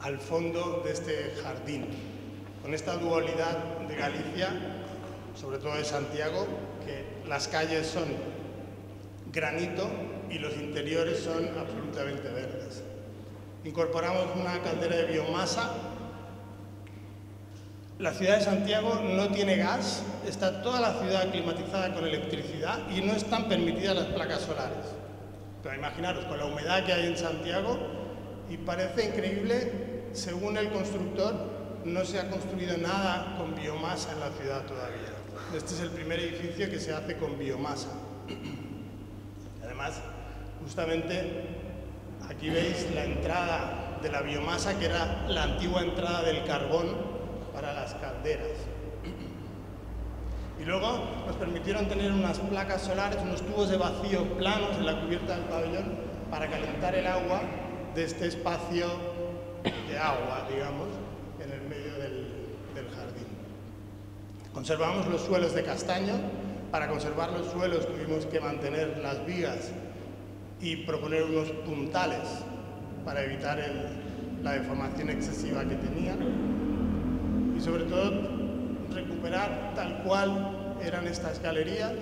al fondo de este jardín. con esta dualidad de Galicia, sobre todo de Santiago, que las calles son granito y los interiores son absolutamente verdes. Incorporamos una caldera de biomasa. La ciudad de Santiago no tiene gas, está toda la ciudad climatizada con electricidad y no están permitidas las placas solares. Pero imaginaros, con la humedad que hay en Santiago, y parece increíble, según el constructor, no se ha construido nada con biomasa en la ciudad todavía. Este es el primer edificio que se hace con biomasa. Además, justamente aquí veis la entrada de la biomasa, que era la antigua entrada del carbón para las calderas. Y luego nos permitieron tener unas placas solares, unos tubos de vacío planos en la cubierta del pabellón para calentar el agua de este espacio de agua, digamos, en el medio del, del jardín. Conservamos los suelos de castaño. Para conservar los suelos tuvimos que mantener las vigas y proponer unos puntales para evitar la deformación excesiva que tenía. Y sobre todo recuperar tal cual eran estas galerías,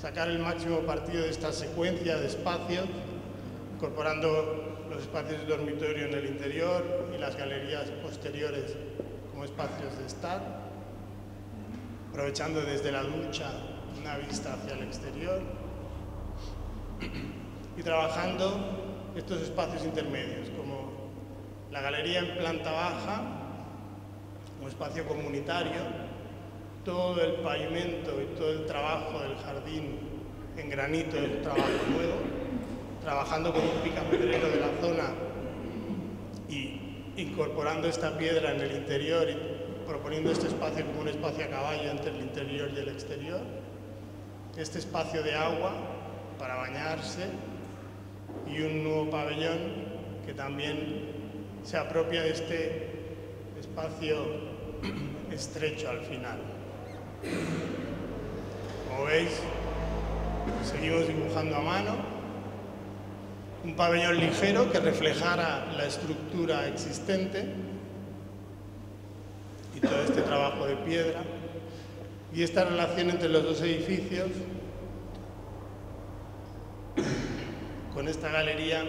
sacar el máximo partido de esta secuencia de espacios, incorporando los espacios de dormitorio en el interior y las galerías posteriores como espacios de estar, aprovechando desde la ducha una vista hacia el exterior y trabajando estos espacios intermedios como la galería en planta baja, un espacio comunitario, todo el pavimento y todo el trabajo del jardín en granito es trabajo nuevo, trabajando con un picapedrero de la zona y incorporando esta piedra en el interior proponiendo este espacio como un espacio a caballo entre el interior y el exterior, este espacio de agua para bañarse y un nuevo pabellón que también se apropia de este espacio estrecho al final. Como veis, seguimos dibujando a mano un pabellón ligero que reflejara la estructura existente todo este trabajo de piedra y esta relación entre los dos edificios con esta galería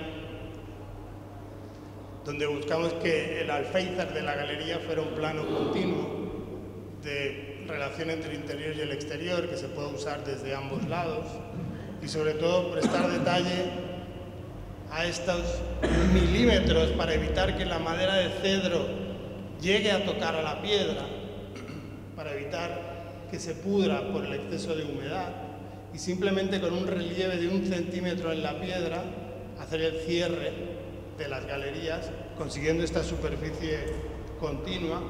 donde buscamos que el alféizar de la galería fuera un plano continuo de relación entre el interior y el exterior que se pueda usar desde ambos lados y sobre todo prestar detalle a estos milímetros para evitar que la madera de cedro llegue a tocar a la piedra, para evitar que se pudra por el exceso de humedad y simplemente con un relieve de un centímetro en la piedra hacer el cierre de las galerías, consiguiendo esta superficie continua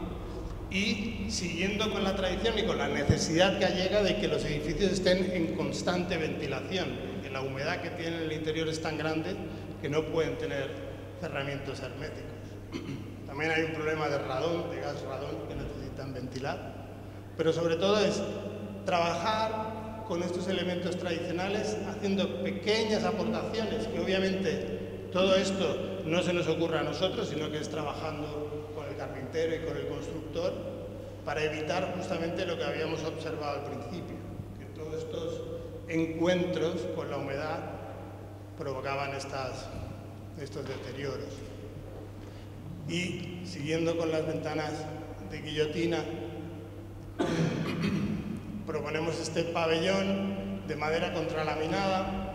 y siguiendo con la tradición y con la necesidad que llega de que los edificios estén en constante ventilación, que la humedad que tienen en el interior es tan grande que no pueden tener cerramientos herméticos. También hay un problema de radón, de gas radón, que necesitan ventilar, pero sobre todo es trabajar con estos elementos tradicionales haciendo pequeñas aportaciones, que obviamente todo esto no se nos ocurre a nosotros, sino que es trabajando con el carpintero y con el constructor para evitar justamente lo que habíamos observado al principio, que todos estos encuentros con la humedad provocaban estos deterioros. Y siguiendo con las ventanas de guillotina, proponemos este pabellón de madera contralaminada.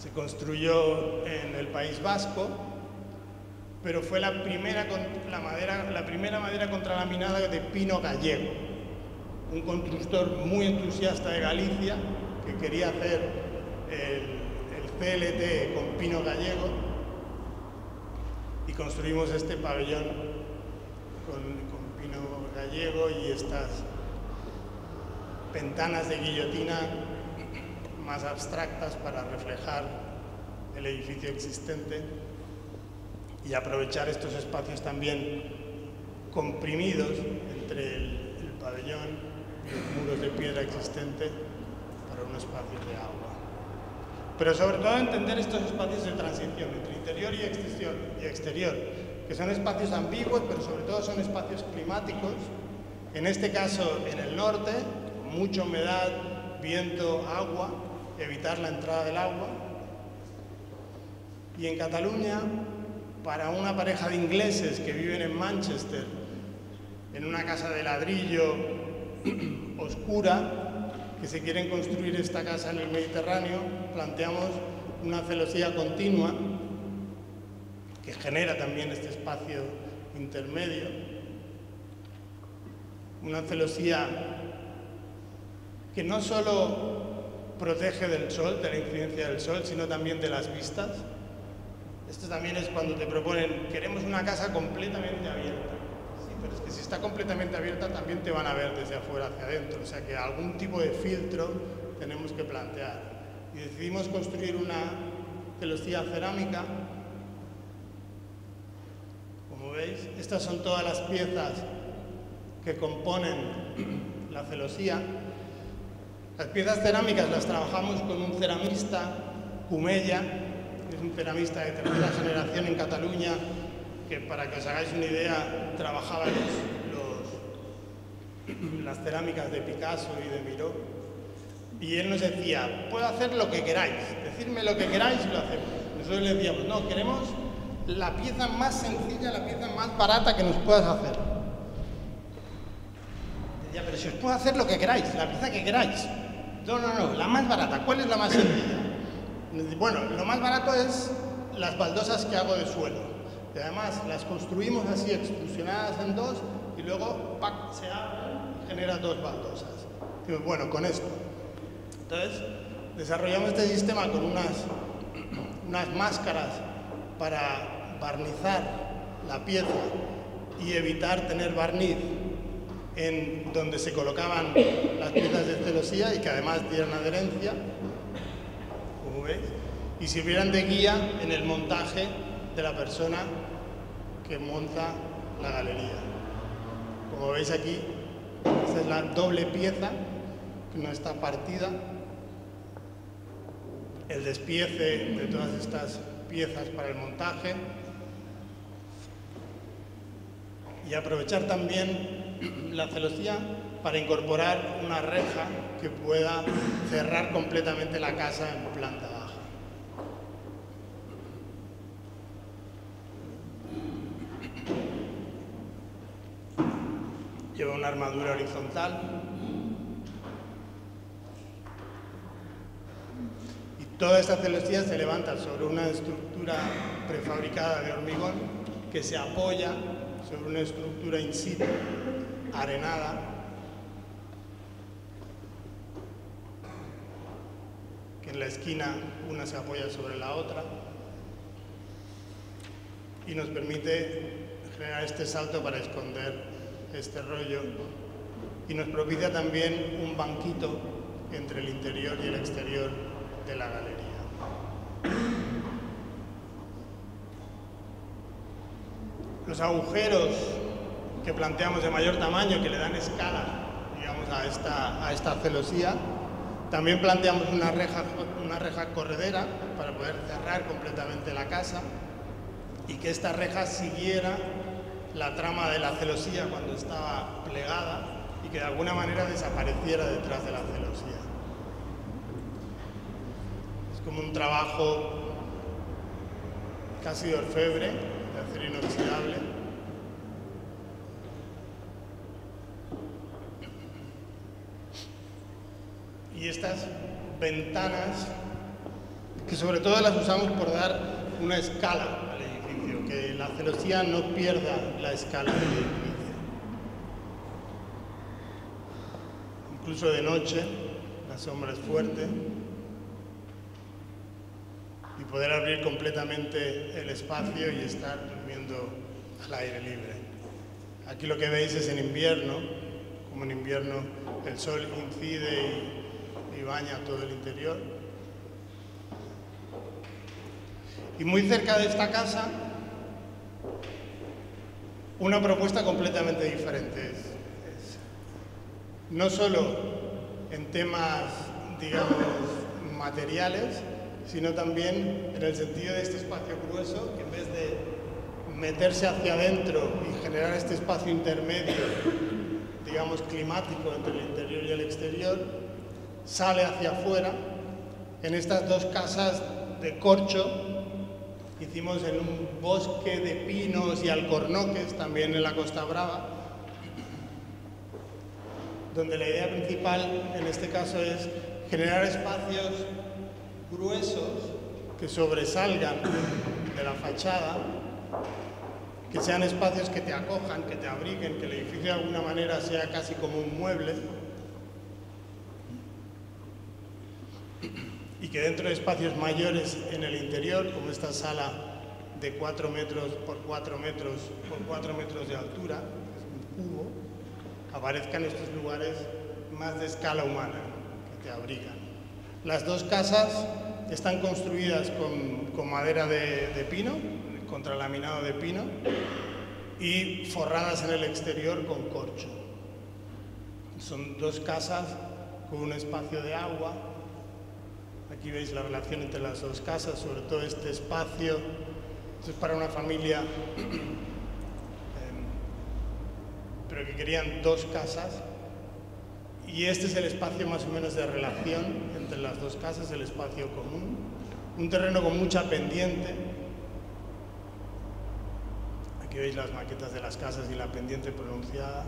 Se construyó en el País Vasco, pero fue la primera, la madera, la primera madera contralaminada de pino gallego. Un constructor muy entusiasta de Galicia que quería hacer el, el CLT con pino gallego construimos este pabellón con, pino gallego y estas ventanas de guillotina más abstractas para reflejar el edificio existente y aprovechar estos espacios también comprimidos entre el, el pabellón y los muros de piedra existente para un espacio de agua. Pero sobre todo entender estos espacios de transición entre interior y exterior, que son espacios ambiguos, pero sobre todo son espacios climáticos. En este caso, en el norte, mucha humedad, viento, agua, evitar la entrada del agua. Y en Cataluña, para una pareja de ingleses que viven en Manchester, en una casa de ladrillo oscura, que se quieren construir esta casa en el Mediterráneo, planteamos una celosía continua que genera también este espacio intermedio, una celosía que no solo protege del sol, de la incidencia del sol, sino también de las vistas. Esto también es cuando te proponen, queremos una casa completamente abierta. Pero es que si está completamente abierta también te van a ver desde afuera hacia adentro. O sea que algún tipo de filtro tenemos que plantear. Y decidimos construir una celosía cerámica. Como veis, estas son todas las piezas que componen la celosía. Las piezas cerámicas las trabajamos con un ceramista, Cumella, que es un ceramista de tercera generación en Cataluña, que para que os hagáis una idea, trabajaba las cerámicas de Picasso y de Miró. Y él nos decía, puedo hacer lo que queráis, decirme lo que queráis y lo hacemos. Nosotros le decíamos, no, queremos la pieza más sencilla, la pieza más barata que nos puedas hacer. Decía, pero si os puedo hacer lo que queráis, la pieza que queráis. No, no, no, la más barata. ¿Cuál es la más sencilla? Bueno, lo más barato es las baldosas que hago de suelo. Y además las construimos así, extrusionadas en dos, y luego ¡pac! se abre y genera dos baldosas. Digo, bueno, con esto. Entonces, desarrollamos este sistema con unas, unas máscaras para barnizar la pieza y evitar tener barniz en donde se colocaban las piezas de celosía y que además dieran adherencia, como veis, y sirvieran de guía en el montaje de la persona que monta la galería. Como veis aquí, esta es la doble pieza que no está partida, el despiece de todas estas piezas para el montaje. Y aprovechar también la celosía para incorporar una reja que pueda cerrar completamente la casa en planta baja. Lleva una armadura horizontal. Y toda esta celosía se levanta sobre una estructura prefabricada de hormigón que se apoya sobre una estructura in situ arenada que en la esquina una se apoya sobre la otra y nos permite generar este salto para esconder este rollo y nos propicia también un banquito entre el interior y el exterior de la galería. Los agujeros que planteamos de mayor tamaño, que le dan escala, digamos, a esta, a esta celosía. También planteamos una reja, una reja corredera para poder cerrar completamente la casa y que esta reja siguiera la trama de la celosía cuando estaba plegada y que de alguna manera desapareciera detrás de la celosía. Es como un trabajo casi de orfebre, de acero inoxidable. y estas ventanas que sobre todo las usamos por dar una escala que la celosía no pierda la escala del edificio. Incluso de noche la sombra es fuerte y poder abrir completamente el espacio y estar durmiendo al aire libre. Aquí lo que veis es en invierno, como en invierno el sol incide y y baña todo el interior. Y muy cerca de esta casa, una propuesta completamente diferente. No solo en temas, digamos, materiales, sino también en el sentido de este espacio grueso, que en vez de meterse hacia adentro y generar este espacio intermedio, digamos climático entre el interior y el exterior, sale hacia afuera. En estas dos casas de corcho hicimos en un bosque de pinos y alcornoques, también en la Costa Brava, donde la idea principal en este caso es generar espacios gruesos que sobresalgan de la fachada, que sean espacios que te acojan, que te abriguen, que el edificio de alguna manera sea casi como un mueble y que dentro de espacios mayores en el interior, como esta sala de 4 metros por 4 metros por 4 metros de altura, es un cubo, aparezcan estos lugares más de escala humana, que te abrigan. Las dos casas están construidas con, madera de, de pino, contralaminado de pino, y forradas en el exterior con corcho. Son dos casas con un espacio de agua. Aquí veis la relación entre las dos casas, sobre todo este espacio. Esto es para una familia, em, pero que querían dos casas. Y este es el espacio más o menos de relación entre las dos casas, el espacio común. Un terreno con mucha pendiente, Aquí veis las maquetas de las casas y la pendiente pronunciada.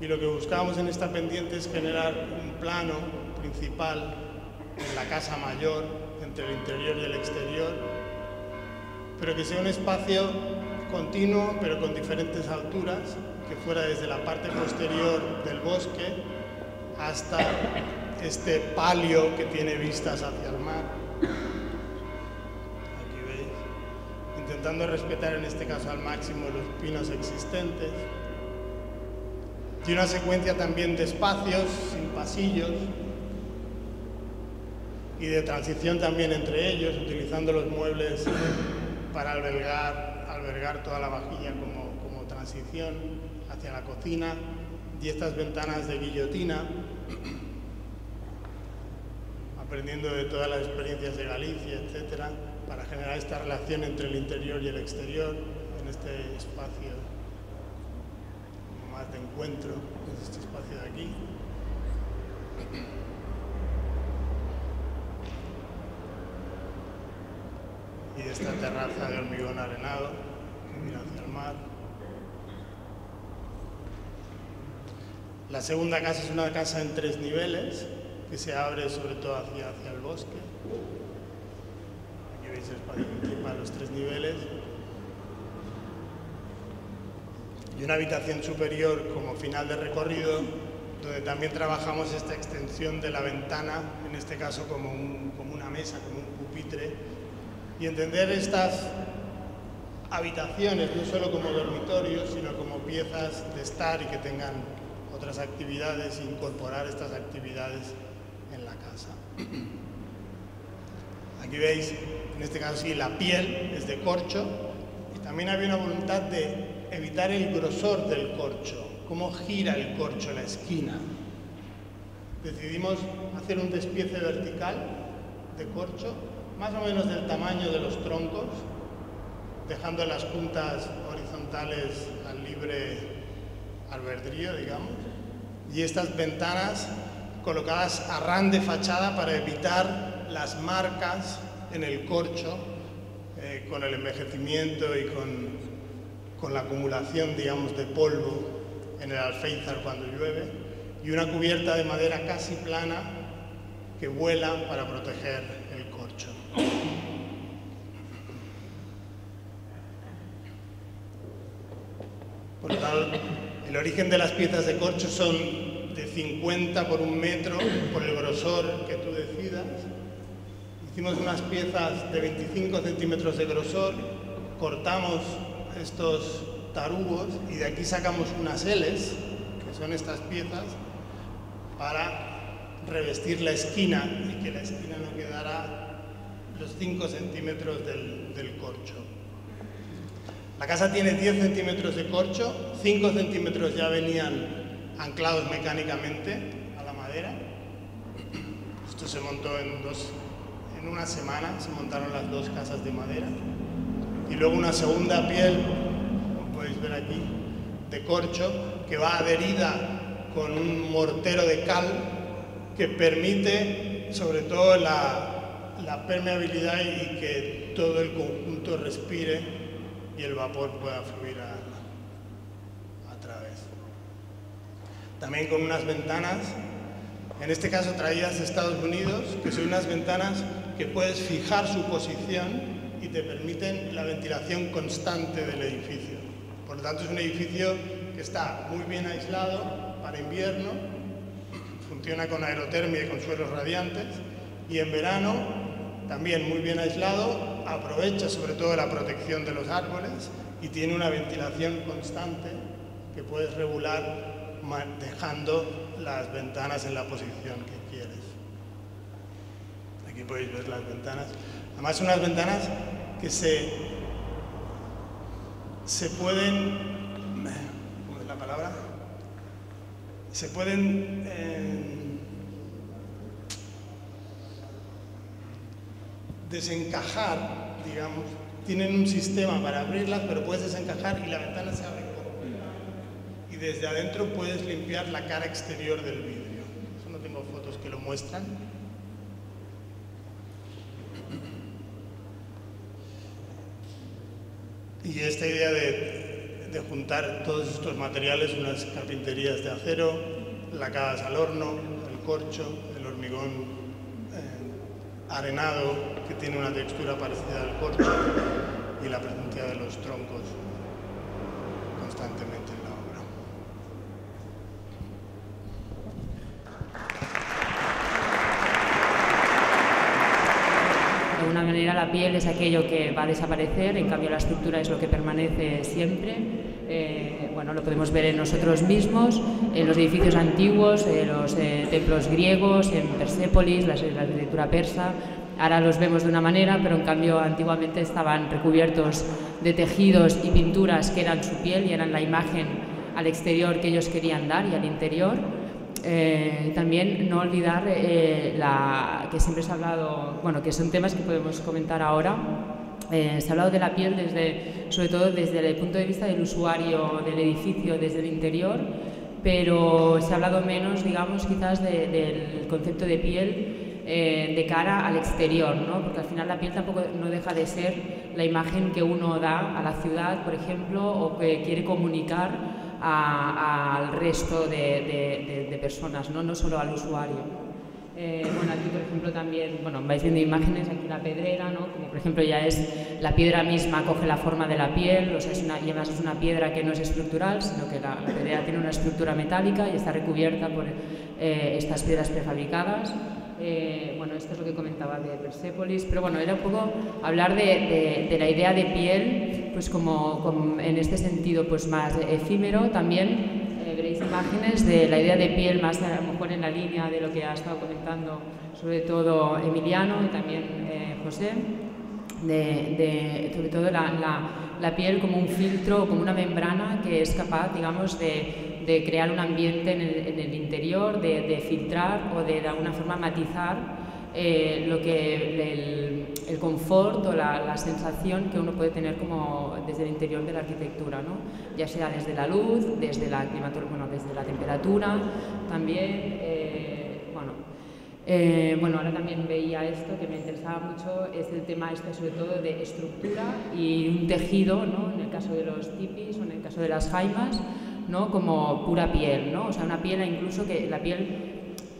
Y lo que buscamos en esta pendiente es generar un plano principal en la casa mayor, entre el interior y el exterior, pero que sea un espacio continuo, pero con diferentes alturas, que fuera desde la parte posterior del bosque hasta este palio que tiene vistas hacia el mar. intentando respetar en este caso al máximo los pinos existentes. Tiene una secuencia también de espacios sin pasillos y de transición también entre ellos, utilizando los muebles para albergar, albergar toda la vajilla como, como transición hacia la cocina y estas ventanas de guillotina, aprendiendo de todas las experiencias de Galicia, etcétera para generar esta relación entre el interior y el exterior en este espacio más de encuentro, en este espacio de aquí. Y de esta terraza de hormigón arenado que mira hacia el mar. La segunda casa es una casa en tres niveles que se abre sobre todo hacia, hacia el bosque veis el espacio principal, los tres niveles. Y una habitación superior como final de recorrido, donde también trabajamos esta extensión de la ventana, en este caso como, como una mesa, como un pupitre, y entender estas habitaciones no solo como dormitorios, sino como piezas de estar y que tengan otras actividades incorporar estas actividades en la casa. Aquí veis en este caso sí, la piel es de corcho, y también había una voluntad de evitar el grosor del corcho, cómo gira el corcho la esquina. Decidimos hacer un despiece vertical de corcho, más o menos del tamaño de los troncos, dejando las puntas horizontales al libre albedrío, digamos, y estas ventanas colocadas a ran de fachada para evitar las marcas en el corcho eh, con el envejecimiento y con, la acumulación, digamos, de polvo en el alféizar cuando llueve y una cubierta de madera casi plana que vuela para proteger. Por tal, el origen de las piezas de corcho son de 50 por un metro por el grosor que tú decidas. Hicimos unas piezas de 25 centímetros de grosor, cortamos estos tarugos y de aquí sacamos unas L's, que son estas piezas, para revestir la esquina y que la esquina no quedara los 5 centímetros del, del corcho. La casa tiene 10 centímetros de corcho, 5 centímetros ya venían anclados mecánicamente a la madera. Esto se montó en dos en una semana se montaron las dos casas de madera. y luego una segunda piel, como podéis ver aquí, de corcho, que va adherida con un mortero de cal que permite sobre todo la, la permeabilidad y que todo el conjunto respire y el vapor pueda fluir a, través. También con unas ventanas, en este caso traídas de Estados Unidos, que son unas ventanas que puedes fijar su posición y te permiten la ventilación constante del edificio. Por lo tanto, es un edificio que está muy bien aislado para invierno, funciona con aerotermia y con suelos radiantes, y en verano también muy bien aislado, aprovecha sobre todo la protección de los árboles y tiene una ventilación constante que puedes regular dejando las ventanas en la posición que quieres. Aquí podéis ver las ventanas. Además son unas ventanas que se, se pueden, ¿cómo es la palabra? Se pueden eh, desencajar, digamos, tienen un sistema para abrirlas, pero puedes desencajar y la ventana se abre y desde adentro puedes limpiar la cara exterior del vidrio. Eso no tengo fotos que lo muestran. Y esta idea de, de, juntar todos estos materiales, unas carpinterías de acero, lacadas al horno, el corcho, el hormigón arenado, que tiene una textura parecida al corcho, y la presencia de los troncos constantemente en la obra. De alguna manera la piel es aquello que va a desaparecer, en cambio la estructura es lo que permanece siempre. Eh, bueno, lo podemos ver en nosotros mismos, en los edificios antiguos, en los eh, templos griegos, en Persépolis, la, la arquitectura persa. Ahora los vemos de una manera, pero en cambio antiguamente estaban recubiertos de tejidos y pinturas que eran su piel y eran la imagen al exterior que ellos querían dar y al interior. Eh, también no olvidar eh, la, que siempre se ha hablado, bueno, que son temas que podemos comentar ahora. Eh, se ha hablado de la piel desde, sobre todo desde el punto de vista del usuario del edificio, desde el interior, pero se ha hablado menos, digamos, quizás de, del concepto de piel eh, de cara al exterior, ¿no? porque al final la piel tampoco no deja de ser la imagen que uno da a la ciudad, por ejemplo, o que quiere comunicar al resto de, de, de, personas, ¿no? no solo al usuario. Eh, bueno, aquí por ejemplo también, bueno, vais viendo imágenes, aquí la pedrera, ¿no? Como por ejemplo ya es, la piedra misma coge la forma de la piel, o sea, es una, y además es una piedra que no es estructural, sino que la, la pedrera tiene una estructura metálica y está recubierta por eh, estas piedras prefabricadas. Eh, bueno, esto es lo que comentaba de Persepolis, pero bueno, era un poco hablar de, de, de la idea de piel, pues como, como, en este sentido pues más efímero, también eh, veréis imágenes de la idea de piel más a lo mejor en la línea de lo que ha estado comentando sobre todo Emiliano y también eh, José, de, de, sobre todo la, la, la piel como un filtro, como una membrana que es capaz, digamos, de de crear un ambiente en el, en el interior, de, de, filtrar o de de alguna forma matizar eh, lo que el, el confort o la, la, sensación que uno puede tener como desde el interior de la arquitectura, ¿no? ya sea desde la luz, desde la, bueno, desde la temperatura, también. Eh, bueno, eh, bueno, ahora también veía esto que me interesaba mucho, es el tema este sobre todo de estructura y un tejido, ¿no? en el caso de los tipis o en el caso de las jaimas, ¿no? como pura piel, ¿no? o sea, una piel incluso que la piel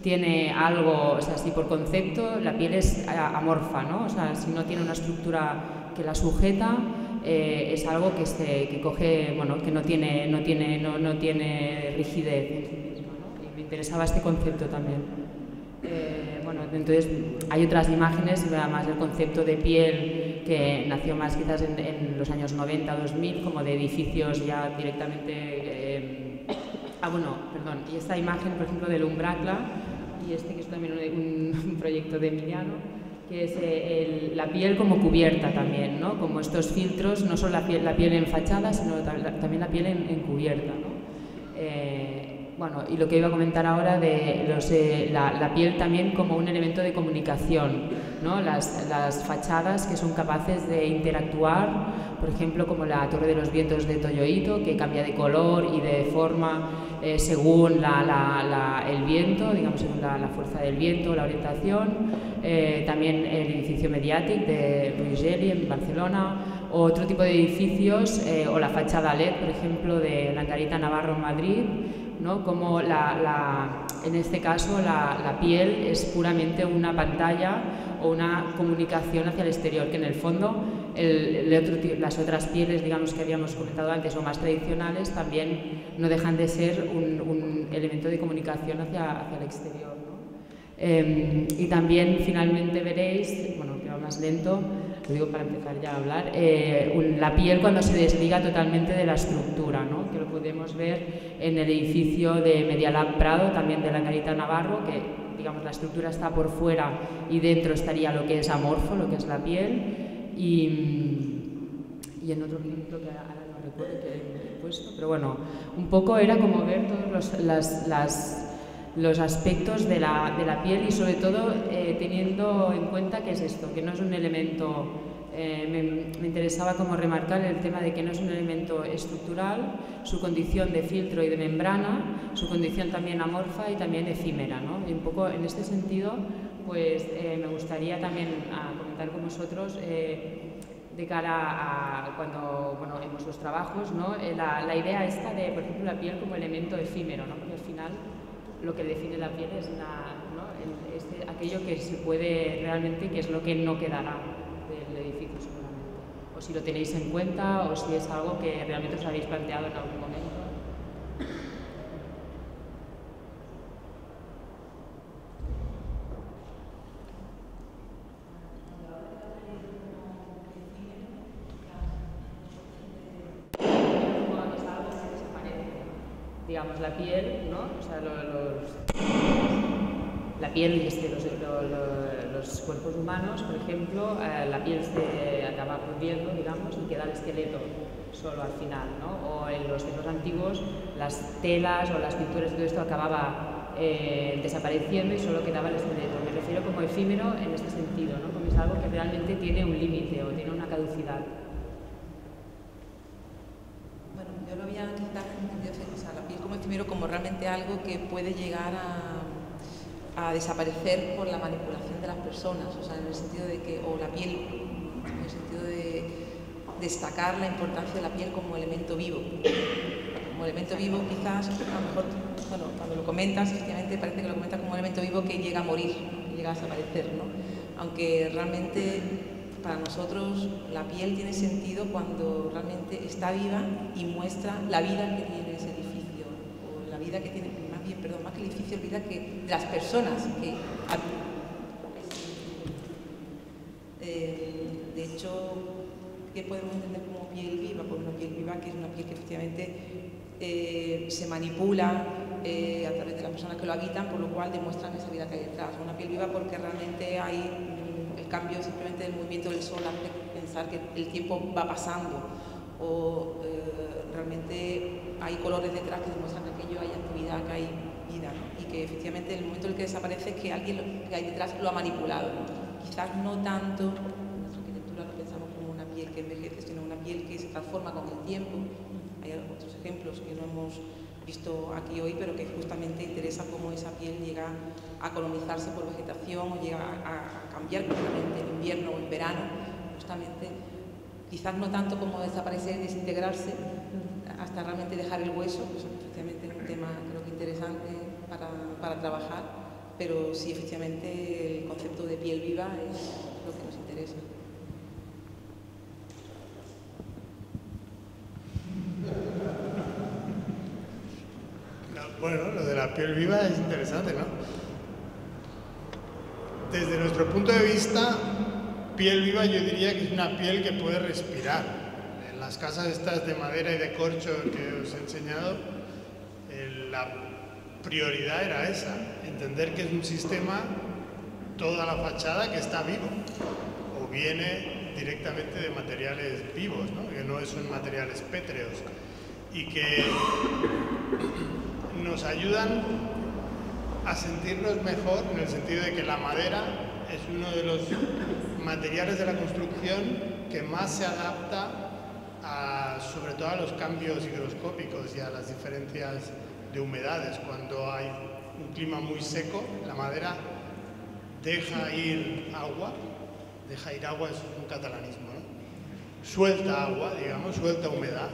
tiene algo, o sea, si por concepto la piel es amorfa, ¿no? o sea, si no tiene una estructura que la sujeta, eh, es algo que, se, que coge, bueno, que no tiene, no tiene, no, no tiene rigidez me interesaba este concepto también. Eh, bueno, entonces hay otras imágenes, además del concepto de piel que nació más quizás en, en los años 90, 2000, como de edificios ya directamente eh, Ah, bueno, perdón, y esta imagen, por ejemplo, del Umbracla, y este que es también un, un proyecto de Emiliano, que es eh, la piel como cubierta también, ¿no? Como estos filtros, no solo la piel, la piel en fachada, sino también la piel en, cubierta, ¿no? Eh, bueno, y lo que iba a comentar ahora de eh, la, piel también como un elemento de comunicación, ¿no? las, las, fachadas que son capaces de interactuar, por ejemplo, como la Torre de los Vientos de Toyoito, que cambia de color y de forma eh, según la, la, el viento, digamos, según la, fuerza del viento, la orientación. Eh, también el edificio Mediatic de Brugeli en Barcelona, otro tipo de edificios, o la fachada LED, por ejemplo, de la Carita Navarro en Madrid, ¿no? como la, en este caso la, piel es puramente una pantalla o una comunicación hacia el exterior, que en el fondo las otras pieles digamos, que habíamos comentado antes o más tradicionales también no dejan de ser un, elemento de comunicación hacia, hacia el exterior. Em, y también finalmente veréis, bueno, que va más lento, lo digo para empezar ya a hablar, eh, la piel cuando se desliga totalmente de la estructura, ¿no? que lo podemos ver en el edificio de Medialab Prado, también de la Carita Navarro, que digamos la estructura está por fuera y dentro estaría lo que es amorfo, lo que es la piel, y, y en otro ejemplo que ahora no recuerdo que he puesto, pero bueno, un poco era como ver todos las, las los aspectos de la, de la, piel y sobre todo eh, teniendo en cuenta que es esto, que no es un elemento, eh, me, interesaba como remarcar el tema de que no es un elemento estructural, su condición de filtro y de membrana, su condición también amorfa y también efímera. ¿no? Y un poco en este sentido, pues eh, me gustaría también a, comentar con vosotros de cara a cuando bueno, en vuestros trabajos, ¿no? la, la, idea esta de, por ejemplo, la piel como elemento efímero, ¿no? porque al final lo que define la piel es, aquello que se puede realmente, que es lo que no quedará del edificio seguramente. O si lo tenéis en cuenta o si es algo que realmente os habéis planteado en algún momento. La piel, ¿no? O sea, los, la piel este, los, los, cuerpos humanos, por ejemplo, eh, la piel se acaba pudriendo, digamos, y queda el esqueleto solo al final, ¿no? O en los tiempos antiguos las telas o las pinturas, todo esto acababa eh, desapareciendo y solo quedaba el esqueleto. Me refiero como efímero en este sentido, ¿no? Como es algo que realmente tiene un límite o tiene una caducidad. Bueno, yo lo había quizás primero como realmente algo que puede llegar a, desaparecer por la manipulación de las personas, o sea, en el sentido de que, o la piel, en el sentido de destacar la importancia de la piel como elemento vivo. Como elemento vivo quizás, a lo mejor, bueno, cuando lo comentas, efectivamente parece que lo comentas como elemento vivo que llega a morir, llega a desaparecer, ¿no? Aunque realmente para nosotros la piel tiene sentido cuando realmente está viva y muestra la vida que tiene ese vida que tiene, más bien, perdón, más que el edificio, vida que de las personas que eh, de hecho, ¿qué podemos entender como piel viva? Pues una piel viva que es una piel que efectivamente eh, se manipula eh, a través de las personas que lo habitan, por lo cual demuestran esa vida que hay detrás. Una piel viva porque realmente hay cambio simplemente del movimiento del sol hace pensar que el tiempo va pasando o realmente hay colores detrás que demuestran que aquello hay actividad, que hay vida, y que efectivamente el momento en el que desaparece es que alguien que hay detrás lo ha manipulado. Quizás no tanto, en nuestra arquitectura lo pensamos como una piel que envejece, sino una piel que se transforma con el tiempo. Hay otros ejemplos que no hemos visto aquí hoy, pero que justamente interesa cómo esa piel llega a colonizarse por vegetación o llega a, cambiar invierno o en verano, justamente quizás no tanto como desaparecer y desintegrarse, hasta realmente dejar el hueso, pues efectivamente es un tema creo que interesante para, para trabajar, pero sí efectivamente el concepto de piel viva es lo que nos interesa. Bueno, lo de la piel viva es interesante, ¿no? Desde nuestro punto de vista, piel viva yo diría que es una piel que puede respirar. Las casas estas de madera y de corcho que os he enseñado, la prioridad era esa, entender que es un sistema, toda la fachada que está vivo, o viene directamente de materiales vivos, que no son materiales pétreos, y que nos ayudan a sentirnos mejor en el sentido de que la madera es uno de los materiales de la construcción que más se adapta sobre todo a los cambios higroscópicos y a las diferencias de humedades. Cuando hay un clima muy seco, la madera deja ir agua, deja ir agua es un catalanismo, suelta agua, digamos, suelta humedad,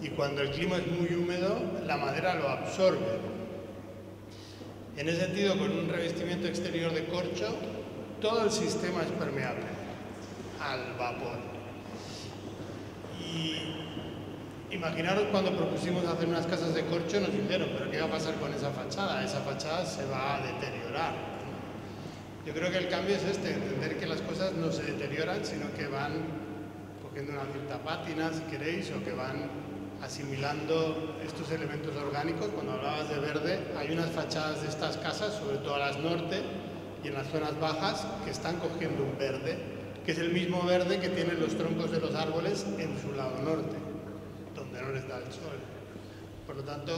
y cuando el clima es muy húmedo, la madera lo absorbe. En ese sentido, con un revestimiento exterior de corcho, todo el sistema es permeable al vapor. Y imaginaros cuando propusimos hacer unas casas de corcho, nos dijeron, pero ¿qué va a pasar con esa fachada? Esa fachada se va a deteriorar. Yo creo que el cambio es este, entender que las cosas no se deterioran, sino que van cogiendo una cierta pátina, si queréis, o que van asimilando estos elementos orgánicos. Cuando hablabas de verde, hay unas fachadas de estas casas, sobre todo a las norte y en las zonas bajas, que están cogiendo un verde, que es el mismo verde que tienen los troncos de los árboles en su lado norte, donde no les da el sol. Por lo tanto,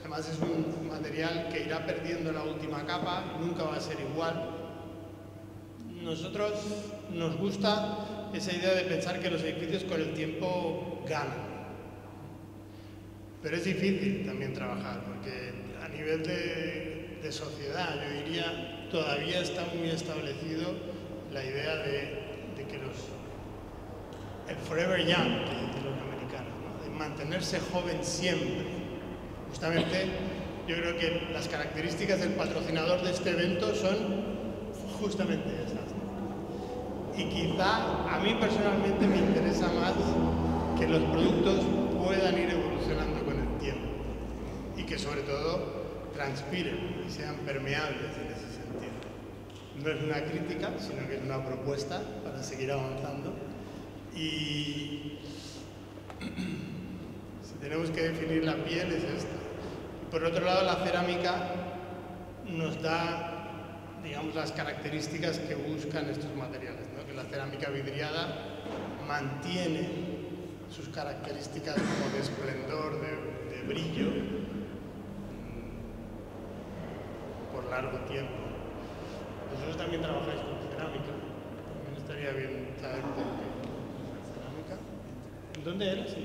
además es un material que irá perdiendo la última capa, nunca va a ser igual. Nosotros nos gusta esa idea de pensar que los edificios con el tiempo ganan pero es difícil también trabajar, porque a nivel de, sociedad, yo diría, todavía está muy establecido la idea de, que los. el forever young, que dicen los americanos, de mantenerse joven siempre. Justamente, yo creo que las características del patrocinador de este evento son justamente esas. Y quizá a mí personalmente me interesa más que los productos puedan ir que sobre todo transpiren y sean permeables en ese sentido. No es una crítica, sino que es una propuesta para seguir avanzando. Y si tenemos que definir la piel es esta. por otro lado, la cerámica nos da, digamos, las características que buscan estos materiales, que la cerámica vidriada mantiene sus características como de esplendor, de brillo, largo tiempo. Vosotros también trabajáis con cerámica. También estaría bien saber por qué. Cerámica. ¿En dónde eras?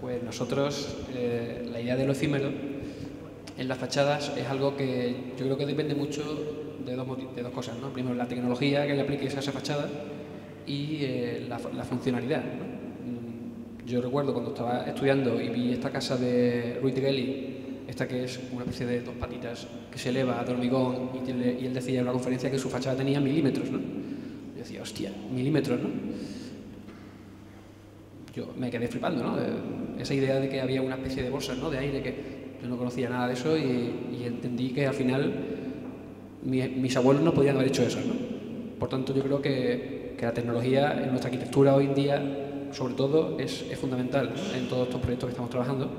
Pues nosotros, eh, la idea del efímero en las fachadas es algo que yo creo que depende mucho de dos, de dos cosas. ¿no? Primero, la tecnología que le apliques a esa fachada y eh, la, funcionalidad. Mm, yo recuerdo cuando estaba estudiando y vi esta casa de Ruiz de esta que es una especie de dos patitas que se eleva de hormigón y, y él decía en una conferencia que su fachada tenía milímetros, ¿no? Yo decía, hostia, milímetros, ¿no? Yo me quedé flipando, ¿no? Esa idea de que había una especie de bolsas, ¿no? De aire que yo no conocía nada de eso y, entendí que al final mis abuelos no podían haber hecho eso, ¿no? Por tanto, yo creo que que la tecnología en nuestra arquitectura hoy en día, sobre todo, es, fundamental en todos estos proyectos que estamos trabajando,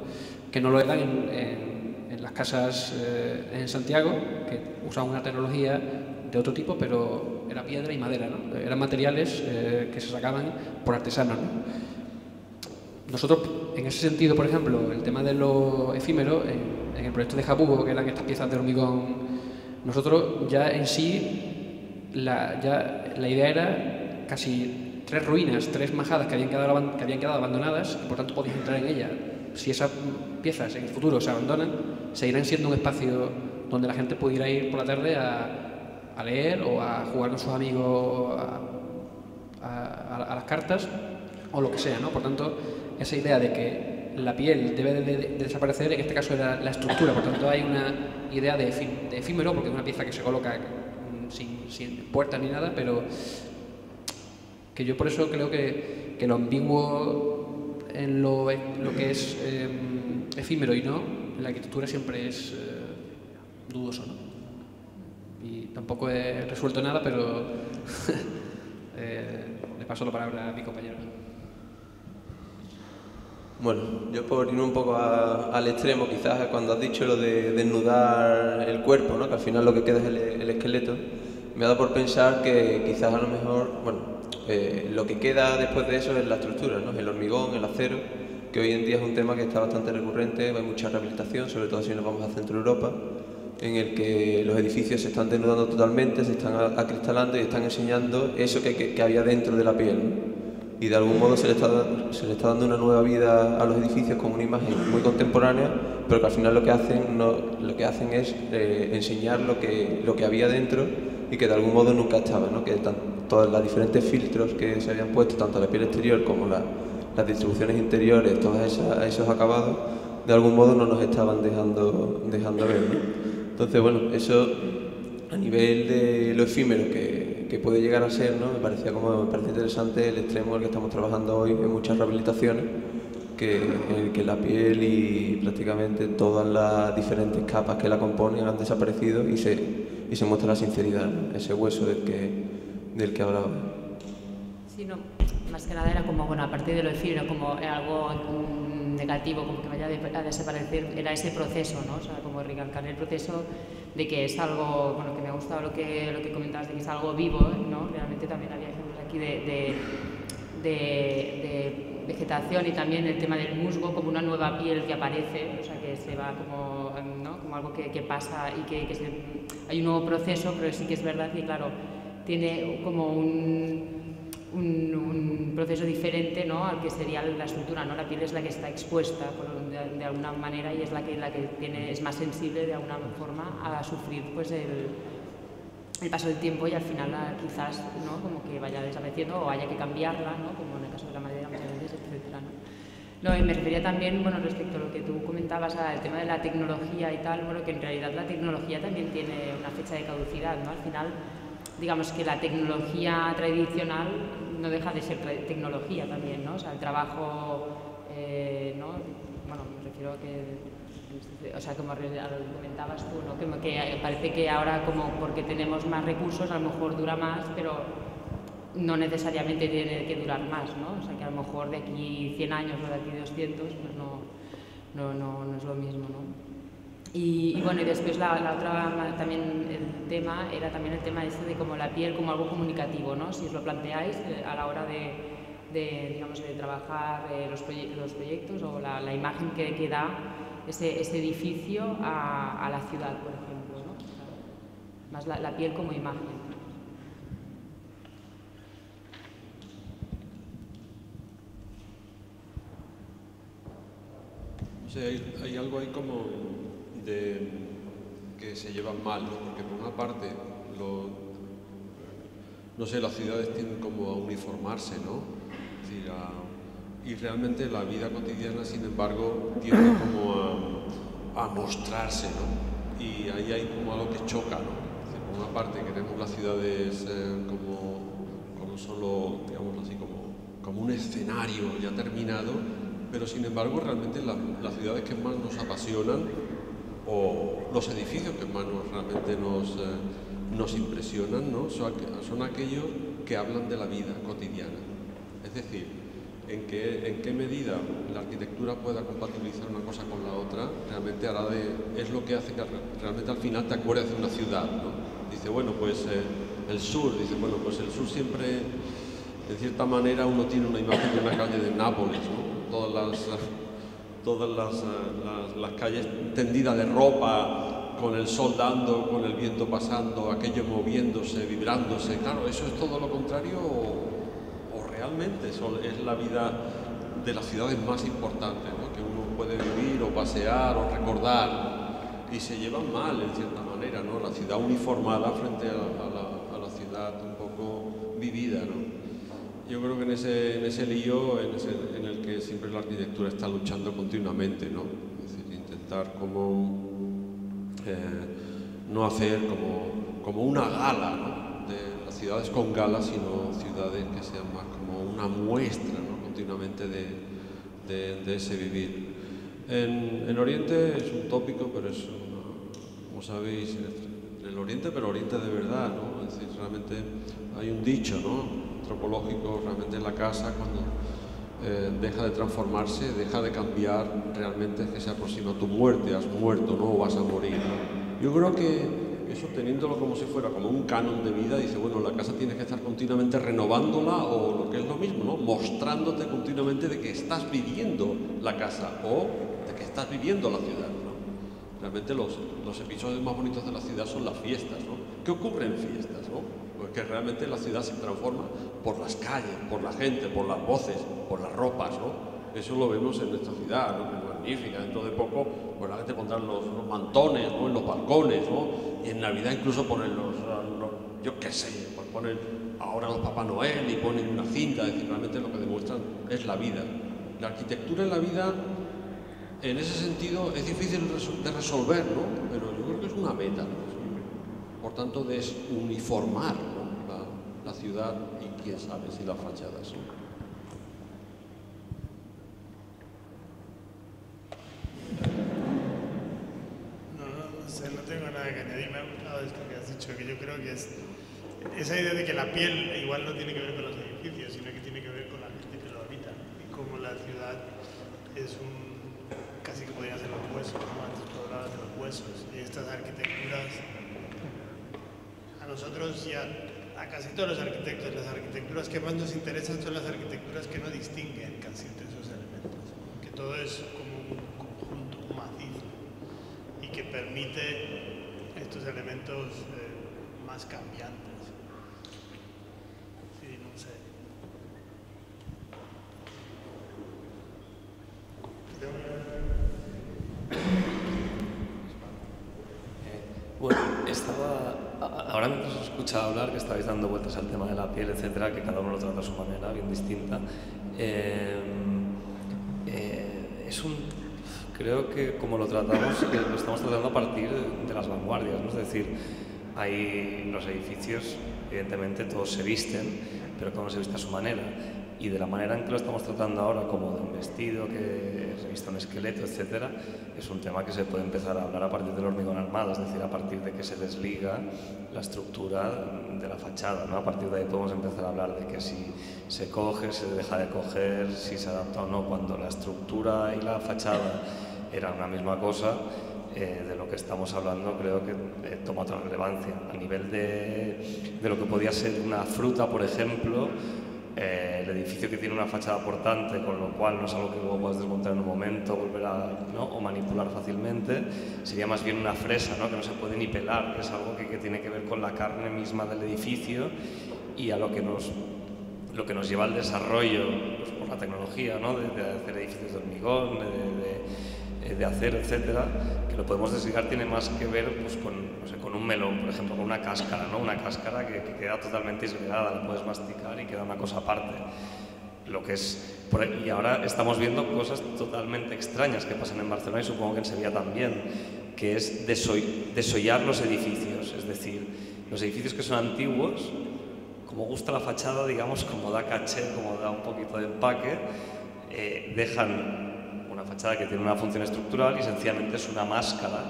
que no lo eran en, las casas eh, en Santiago, que usaban una tecnología de otro tipo, pero era piedra y madera, ¿no? eran materiales eh, que se sacaban por artesanos. Nosotros, en ese sentido, por ejemplo, el tema de lo efímero, en, en el proyecto de Jabugo, que eran estas piezas de hormigón, nosotros ya en sí, la, ya, la idea era casi tres ruinas, tres majadas que habían quedado, que habían quedado abandonadas y por tanto podéis entrar en ella. Si esas piezas en el futuro se abandonan, seguirán siendo un espacio donde la gente pudiera ir por la tarde a, leer o a jugar con sus amigos a, las cartas o lo que sea. ¿no? Por tanto, esa idea de que la piel debe de, desaparecer, en este caso era la estructura, por tanto hay una idea de, de efímero, porque es una pieza que se coloca mm, sin, sin puertas ni nada, pero que yo por eso creo que, que lo ambiguo en lo, lo que es em, efímero y no, en la arquitectura siempre es eh, dudoso. ¿no? Y tampoco he resuelto nada, pero eh, le paso la palabra a mi compañero. Bueno, yo por ir un poco al extremo, quizás cuando has dicho lo de desnudar el cuerpo, ¿no? que al final lo que queda es el, el esqueleto, me ha dado por pensar que quizás a lo mejor, bueno, eh, lo que queda después de eso es la estructura, ¿no? el hormigón, el acero, que hoy en día es un tema que está bastante recurrente, hay mucha rehabilitación, sobre todo si nos vamos a Centro Europa, en el que los edificios se están denudando totalmente, se están acristalando y están enseñando eso que, había dentro de la piel. Y de algún modo se le, está, se le está dando una nueva vida a los edificios con una imagen muy contemporánea, pero que al final lo que hacen, no, lo que hacen es eh, enseñar lo que, lo que había dentro y que de algún modo nunca estaba, ¿no? que todos los diferentes filtros que se habían puesto, tanto la piel exterior como las distribuciones interiores, todos esos acabados, de algún modo no nos estaban dejando, dejando ver. Entonces, bueno, eso a nivel de lo efímero que, que puede llegar a ser, ¿no? me, parecía como, me parece interesante el extremo el que estamos trabajando hoy en muchas rehabilitaciones, que, en el que la piel y prácticamente todas las diferentes capas que la componen han desaparecido y se, y se muestra la sinceridad, ese hueso del que, del que hablaba. Sí, no, más que nada era como, bueno, a partir de lo efímero, como algo negativo, como que vaya a desaparecer, era ese proceso, ¿no? O sea, como recalcar el proceso de que es algo, bueno, que me ha gustado lo que, lo que comentabas, de que es algo vivo, ¿no? Realmente también había ejemplos aquí de, de, de vegetación y también el tema del musgo como una nueva piel que aparece, o sea, que se va como, ¿no? como algo que, que, pasa y que, que se, hay un nuevo proceso, pero sí que es verdad que, claro, tiene como un, un, un proceso diferente ¿no? al que sería la estructura, ¿no? La piel es la que está expuesta de, de, alguna manera y es la que, la que tiene, es más sensible de alguna forma a sufrir pues, el, el paso del tiempo y al final quizás ¿no? como que vaya desapareciendo o haya que cambiarla, ¿no? como en el caso de la madera etc. ¿no? No, y me refería también, bueno, respecto a lo que tú comentabas, al tema de la tecnología y tal, bueno, que en realidad la tecnología también tiene una fecha de caducidad, ¿no? Al final, digamos que la tecnología tradicional no deja de ser tecnología también, ¿no? O sea, el trabajo, eh, ¿no? Bueno, me refiero a que o sea, como comentabas tú, ¿no? que, parece que ahora como porque tenemos más recursos a lo mejor dura más, pero no necesariamente tiene que durar más, ¿no? O sea, que a lo mejor de aquí 100 años o de aquí 200, pues no, no, no, no es lo mismo, ¿no? Y, bueno, y después la, otra también el tema era también el tema este de como la piel como algo comunicativo, ¿no? Si os lo planteáis eh, a la hora de, digamos, de trabajar eh, los, proye los, proyectos o la, imagen que, da ese, ese edificio a, la ciudad, por ejemplo, ¿no? Más la, piel como imagen. hay, hay, algo ahí como de, que se llevan mal, ¿no? porque por una parte, lo, no sé, las ciudades tienden como a uniformarse, ¿no? Es decir, a, y realmente la vida cotidiana, sin embargo, tiende como a, a mostrarse, ¿no? Y ahí hay como algo que choca, ¿no? Decir, por una parte queremos las ciudades eh, como, como solo, digamos así, como, como un escenario ya terminado, pero sin embargo realmente la, las ciudades que más nos apasionan o los edificios que más nos, realmente nos, eh, nos impresionan ¿no? son, son, aquellos que hablan de la vida cotidiana. Es decir, en qué, en qué medida la arquitectura pueda compatibilizar una cosa con la otra, realmente hará de, es lo que hace que realmente al final te acuerdes de una ciudad. ¿no? Dice, bueno, pues eh, el sur, dice, bueno, pues el sur siempre, en cierta manera, uno tiene una imagen de una calle de Nápoles, ¿no? todas las, todas las, las, las calles tendidas de ropa, con el sol dando, con el viento pasando, aquello moviéndose, vibrándose. Claro, eso es todo lo contrario o, o realmente eso es la vida de las ciudades más importantes, ¿no? que uno puede vivir o pasear o recordar y se llevan mal en cierta manera, ¿no? la ciudad uniformada frente a la, a la, a la ciudad un poco vivida. ¿no? yo creo que en ese, en ese lío en, ese, en, el la arquitectura está luchando continuamente, ¿no? Es decir, intentar como eh, no hacer como, como una gala ¿no? de las ciudades con gala, sino ciudades que sean más como una muestra ¿no? continuamente de, de, de, ese vivir. En, en, Oriente es un tópico, pero es, una, como sabéis, en el Oriente, pero Oriente de verdad, ¿no? Es decir, realmente hay un dicho, ¿no? antropológico, realmente la casa cuando eh, deja de transformarse, deja de cambiar, realmente es que se aproxima tu muerte, has muerto, no vas a morir. Yo creo que eso teniéndolo como si fuera como un canon de vida, dice, bueno, la casa tiene que estar continuamente renovándola o lo que es lo mismo, ¿no? Mostrándote continuamente de que estás viviendo la casa o de que estás viviendo la ciudad, ¿no? Realmente los, los episodios más bonitos de la ciudad son las fiestas, ¿no? ¿Qué ocurre en fiestas, no? Pues que realmente la ciudad se transforma por las calles, por la gente, por las voces, por las ropas, ¿no? Eso lo vemos en nuestra ciudad, ¿no? es magnífica. Dentro de poco, pues la gente pondrá los, los mantones ¿no? en los balcones, ¿no? y en Navidad incluso ponen los, los yo qué sé, pues ponen ahora los Papá Noel y ponen una cinta, es decir, realmente lo que demuestran es la vida. La arquitectura en la vida, en ese sentido, es difícil de resolver, ¿no? pero yo creo que es una meta. ¿no? Por tanto, de uniformar ¿no? la, la ciudad quién sabe si las fachadas. ¿no? no tengo nada que añadir, me ha gustado esto que has dicho, que yo creo que es esa idea de que la piel igual no tiene que ver con los edificios, sino que tiene que ver con la gente que lo habita y cómo la ciudad es un, casi que podrían ser los huesos, como antes hablabas de los huesos, y estas arquitecturas, a nosotros y casi todos los arquitectos, las arquitecturas que más nos interesan son las arquitecturas que no distinguen casi entre esos elementos, que todo es como un conjunto, un macizo y que permite estos elementos eh, más cambiantes. Sí, no sé. Bueno, estaba. Ahora mientras os escuchaba hablar, que estabais dando vueltas al tema de la piel, etcétera, que cada uno lo trata a su manera, bien distinta. eh, eh, es un creo que como lo tratamos, que lo estamos tratando a partir de las vanguardias, es decir, hay los edificios, evidentemente todos se visten, pero cada uno se viste a su manera. Y de la manera en que lo estamos tratando ahora, como de un vestido que revista un esqueleto, etcétera, es un tema que se puede empezar a hablar a partir del hormigón armado, es decir, a partir de que se desliga la estructura de la fachada. ¿no? A partir de ahí podemos empezar a hablar de que si se coge, se deja de coger, si se adapta o no, cuando la estructura y la fachada era una misma cosa, eh, de lo que estamos hablando creo que eh, toma otra relevancia. A nivel de, de, lo que podía ser una fruta, por ejemplo, eh, el edificio que tiene una fachada portante, con lo cual no es algo que luego puedas desmontar en un momento, volver a, ¿no? o manipular fácilmente, sería más bien una fresa, ¿no? que no se puede ni pelar, que es algo que, que tiene que ver con la carne misma del edificio y a lo que nos lo que nos lleva al desarrollo pues, por la tecnología, ¿no? de, hacer edificios de hormigón, de acero, etcétera, que lo podemos desligar tiene más que ver pues, con, no sé, con un melón, por ejemplo, con una cáscara, ¿no? una cáscara que, que queda totalmente disgregada, la puedes masticar y queda una cosa aparte. Lo que es, y ahora estamos viendo cosas totalmente extrañas que pasan en Barcelona y supongo que en Sevilla también, que es desollar los edificios, es decir, los edificios que son antiguos, como gusta la fachada, digamos, como da caché, como da un poquito de empaque, eh, dejan fachada que tiene una función estructural y sencillamente es una máscara,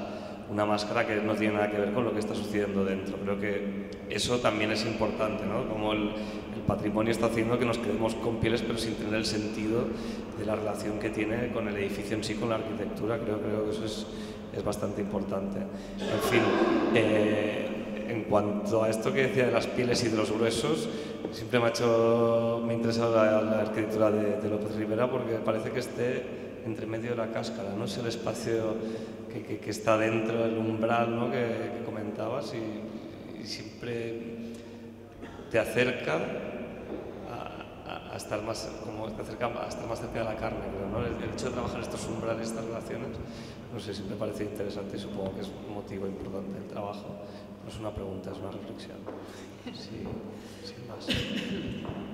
una máscara que no tiene nada que ver con lo que está sucediendo dentro. Creo que eso también es importante, ¿no? Como el, el patrimonio está haciendo que nos quedemos con pieles pero sin tener el sentido de la relación que tiene con el edificio en sí, con la arquitectura, creo, creo que eso es, es bastante importante. En fin, eh, en cuanto a esto que decía de las pieles y de los gruesos, siempre me ha hecho, me ha interesado la, la arquitectura de, de, López Rivera porque parece que esté entre medio de la cáscara, ¿no? Es el espacio que, que, que está dentro del umbral, ¿no? Que, que comentabas y, y, siempre te acerca a, a, a, estar más, como te acerca a estar más cerca de la carne, creo, ¿no? El, el hecho de trabajar estos umbrales, estas relaciones, no sé, siempre parece interesante y supongo que es un motivo importante del trabajo. No es una pregunta, es una reflexión. Sí, sin más.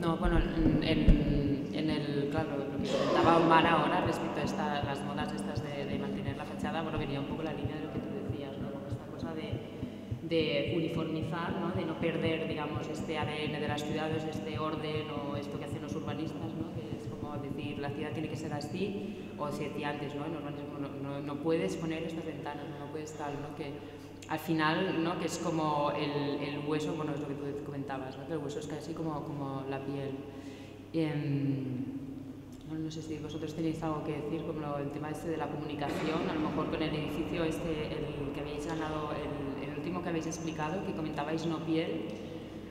No, bueno, en, en, el, claro, lo que comentaba Omar ahora respecto a esta, las modas estas de, mantener la fachada, bueno, venía un poco la línea de lo que tú decías, ¿no? Esta cosa de, uniformizar, ¿no? De no perder, digamos, este ADN de las ciudades, este orden o esto que hacen los urbanistas, ¿no? Que es como decir, la ciudad tiene que ser así, o se decía antes, ¿no? En urbanismo no, no, no, puedes poner estas ventanas, no puedes tal, ¿no? Que, al final, ¿no? que es como el, el, hueso, bueno, es lo que tú comentabas, ¿no? que el hueso es casi como, como la piel. Eh, no sé si vosotros tenéis algo que decir, como el tema este de la comunicación, a lo mejor con el edificio este, el que habéis ganado, el, el último que habéis explicado, que comentabais no piel.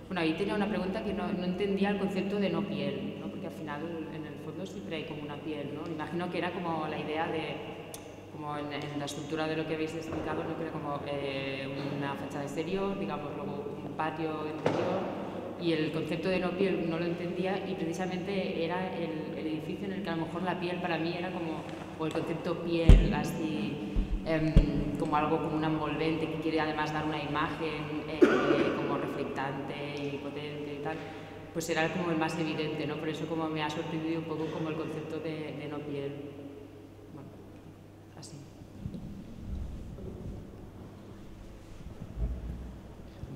Bueno, ahí tenía una pregunta que no, no entendía el concepto de no piel, ¿no? porque al final en el fondo siempre hay como una piel, ¿no? Imagino que era como la idea de como en, en, la estructura de lo que habéis explicado, que era como eh, una fachada exterior, digamos, luego un patio interior, y el concepto de no piel no lo entendía y precisamente era el, el, edificio en el que a lo mejor la piel para mí era como, o el concepto piel, así, eh, como algo como una envolvente que quiere además dar una imagen eh, como reflectante y potente y tal, pues era como el más evidente, ¿no? Por eso como me ha sorprendido un poco como el concepto de, de no piel. Bueno, así.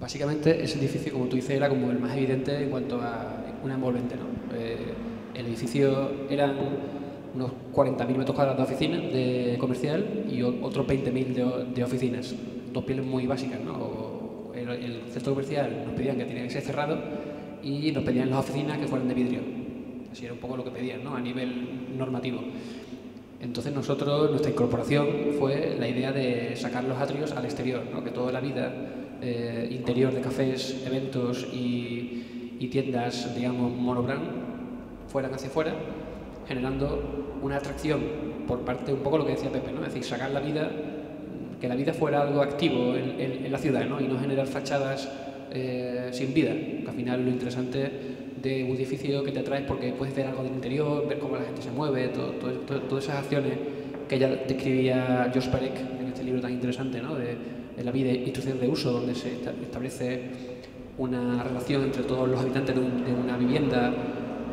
Básicamente ese edificio, como tú dices, era como el más evidente en cuanto a una envolvente. ¿no? Eh, el edificio eran unos 40.000 metros cuadrados de oficina de comercial y otros 20.000 de, de, oficinas. Dos pieles muy básicas. ¿no? El, el, centro comercial nos pedían que tenía que ser cerrado y nos pedían las oficinas que fueran de vidrio. Así era un poco lo que pedían ¿no? a nivel normativo. Entonces nosotros, nuestra incorporación fue la idea de sacar los atrios al exterior, ¿no? que toda la vida eh, interior de cafés, eventos y, y, tiendas, digamos, monobrand, fueran hacia afuera, generando una atracción por parte, un poco lo que decía Pepe, ¿no? es decir, sacar la vida, que la vida fuera algo activo en, la ciudad ¿no? y no generar fachadas eh, sin vida, al final lo interesante de un edificio que te atrae porque puedes ver algo del interior, ver cómo la gente se mueve, todas esas acciones que ya describía Josh Perek en este libro tan interesante, ¿no? De la vida e instrucción de uso, donde se establece una relación entre todos los habitantes de, un, de una vivienda,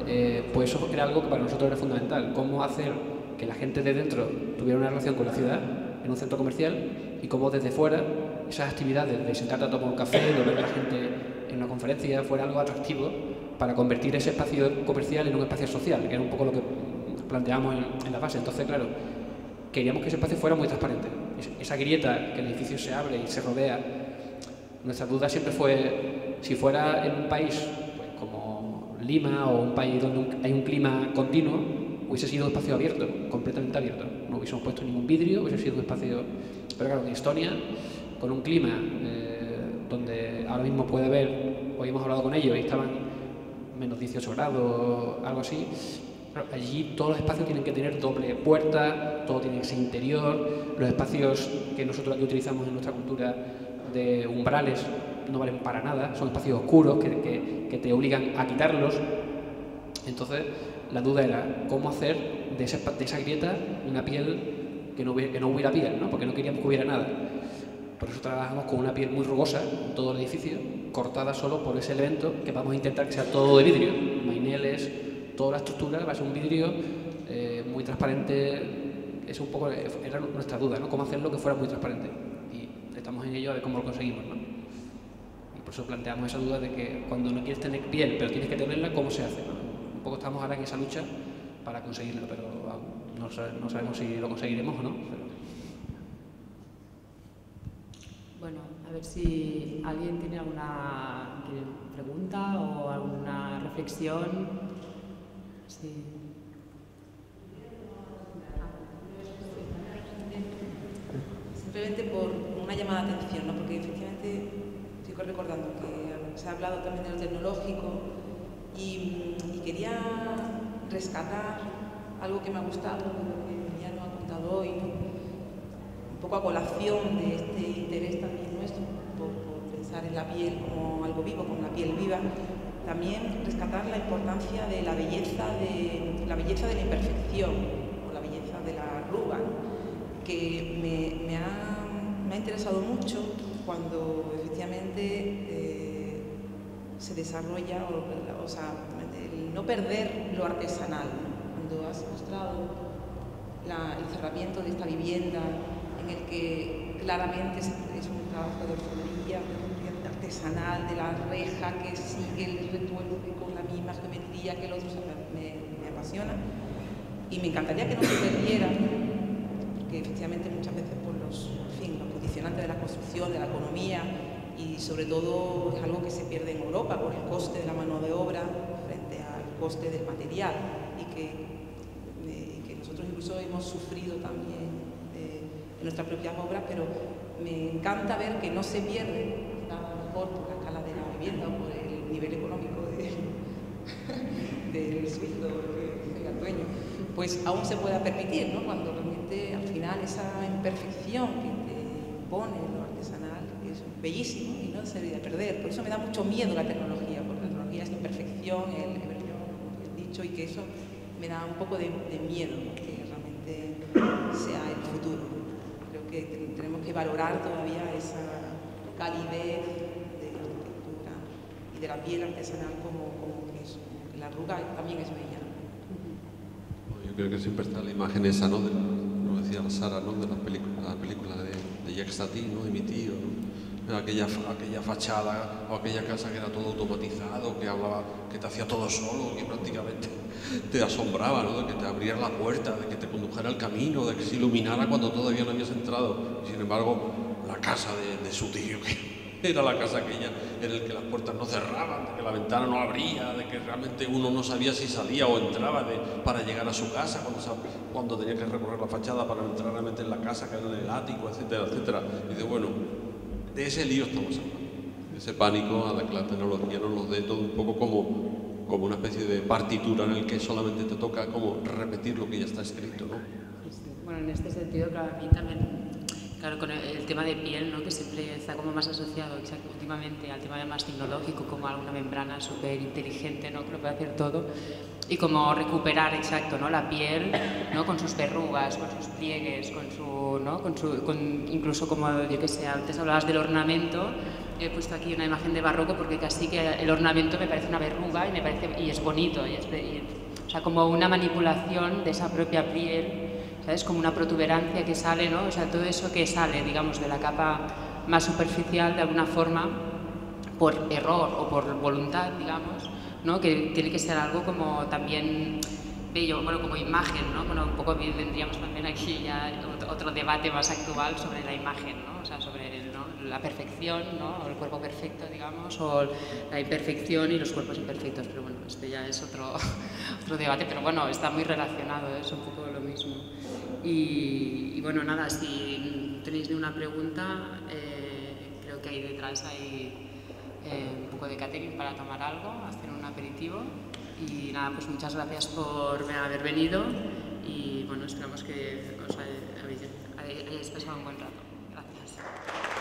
eh, pues eso era algo que para nosotros era fundamental. Cómo hacer que la gente de dentro tuviera una relación con la ciudad en un centro comercial y cómo desde fuera esas actividades de sentarte a tomar un café, de ver a la gente en una conferencia, fuera algo atractivo para convertir ese espacio comercial en un espacio social, que era un poco lo que planteamos en, en la base. Entonces, claro, queríamos que ese espacio fuera muy transparente. Esa grieta que el edificio se abre y se rodea. Nuestra duda siempre fue si fuera en un país pues, como Lima o un país donde hay un clima continuo, hubiese sido un espacio abierto, completamente abierto. No hubiésemos puesto ningún vidrio, hubiese sido un espacio. Pero claro, en Estonia, con un clima eh, donde ahora mismo puede haber, hoy hemos hablado con ellos y estaban menos 18 grados, algo así, Allí todos los espacios tienen que tener doble puerta, todo tiene que ser interior, los espacios que nosotros aquí utilizamos en nuestra cultura de umbrales no valen para nada, son espacios oscuros que, te obligan a quitarlos. Entonces, la duda era cómo hacer de esa grieta una piel que no, hubiera, que no hubiera piel, ¿no? porque no queríamos que hubiera nada. Por eso trabajamos con una piel muy rugosa en todo el edificio, cortada solo por ese elemento que vamos a intentar que sea todo de vidrio, maineles, toda la estructura va a ser un vidrio eh, muy transparente. Es un poco, era nuestra duda, ¿no? Cómo hacerlo que fuera muy transparente. Y estamos en ello a ver cómo lo conseguimos, ¿no? Y por eso planteamos esa duda de que cuando no quieres tener piel, pero tienes que tenerla, ¿cómo se hace? ¿no? Un poco estamos ahora en esa lucha para conseguirlo, pero no, sabemos si lo conseguiremos o no. Bueno, a ver si alguien tiene alguna pregunta o alguna reflexión. Sí. Simplemente por una llamada de atención, ¿no? porque efectivamente estoy recordando que se ha hablado también de lo tecnológico y, quería rescatar algo que me ha gustado, que ya nos ha contado hoy, ¿no? un poco a colación de este interés también nuestro por pensar en la piel como algo vivo, como la piel viva, también rescatar la importancia de la belleza de la, belleza de la imperfección o la belleza de la arruga, que me, ha, me, ha, interesado mucho cuando efectivamente eh, se desarrolla, o, sea, el no perder lo artesanal. Cuando has mostrado el cerramiento de esta vivienda en el que claramente es, es un trabajo de orfebrería, artesanal de la reja que sigue el retuerce con la misma geometría que el otro, me, apasiona. Y me encantaría que no se perdiera, porque efectivamente muchas veces por los, fin, los condicionantes de la construcción, de la economía, y sobre todo es algo que se pierde en Europa por el coste de la mano de obra frente al coste del material, y que incluso hemos sufrido también eh, en nuestras propias obras, pero me encanta ver que no se pierde, por la escala de la vivienda o por el nivel económico del sueldo del dueño, pues aún se pueda permitir, ¿no? cuando realmente al final esa imperfección que te impone lo artesanal es bellísimo y no se debe perder. Por eso me da mucho miedo la tecnología, porque la tecnología es imperfección, el, el dicho, y que eso me da un poco de, miedo que realmente sea el futuro. Creo que tenemos que valorar todavía esa calidez de la de la piel artesanal como, como que es, la arruga también es bella. Yo creo que siempre está la imagen esa, ¿no? De, lo decía Sara, ¿no? De la película, la película de, de Jacques Tati, ¿no? De mi tío, aquella, aquella fachada o aquella casa que era todo automatizado, que hablaba, que te hacía todo solo, que prácticamente te asombraba, ¿no? de que te abriera la puerta, de que te condujera el camino, de que se iluminara cuando todavía no habías entrado. sin embargo, la casa de, su tío, que era la casa aquella en la que las puertas no cerraban, de que la ventana no abría, de que realmente uno no sabía si salía o entraba de, para llegar a su casa, cuando, cuando tenía que recorrer la fachada para entrar realmente en la casa, que era en el ático, etcétera, etcétera. Y de bueno, de ese lío estamos hablando, de ese pánico a la que la tecnología nos lo dé todo un poco como, como una especie de partitura en el que solamente te toca como repetir lo que ya está escrito, ¿no? Bueno, en este sentido, claro, a mí también, claro, con el, tema de piel, ¿no? que siempre está como más asociado exacto, últimamente al tema más tecnológico, como alguna membrana súper inteligente, ¿no? que lo puede hacer todo, y como recuperar, exacto, ¿no? la piel ¿no? con sus verrugas, con sus pliegues, con su, ¿no? con su con, incluso como yo que sé, antes hablabas del ornamento, he puesto aquí una imagen de barroco porque casi que el ornamento me parece una verruga y, me parece, y es bonito, y es, o sea, como una manipulación de esa propia piel, ¿sabes? Como una protuberancia que sale, ¿no? O sea, todo eso que sale, digamos, de la capa más superficial de alguna forma, por error o por voluntad, digamos, ¿no? que tiene que ser algo como también bello, bueno, como imagen, ¿no? Bueno, un poco bien tendríamos también aquí ya otro debate más actual sobre la imagen, ¿no? O sea, sobre la perfección, ¿no? O el cuerpo perfecto, digamos, o la imperfección y los cuerpos imperfectos, pero bueno, este ya es otro, otro debate, pero bueno, está muy relacionado, ¿eh? es un poco lo mismo. Y, bueno, nada, si tenéis ninguna pregunta, eh, creo que ahí detrás hay eh, un poco de catering para tomar algo, hacer un aperitivo. Y nada, pues muchas gracias por haber venido y bueno, esperamos que os hayáis pasado un buen rato. Gracias.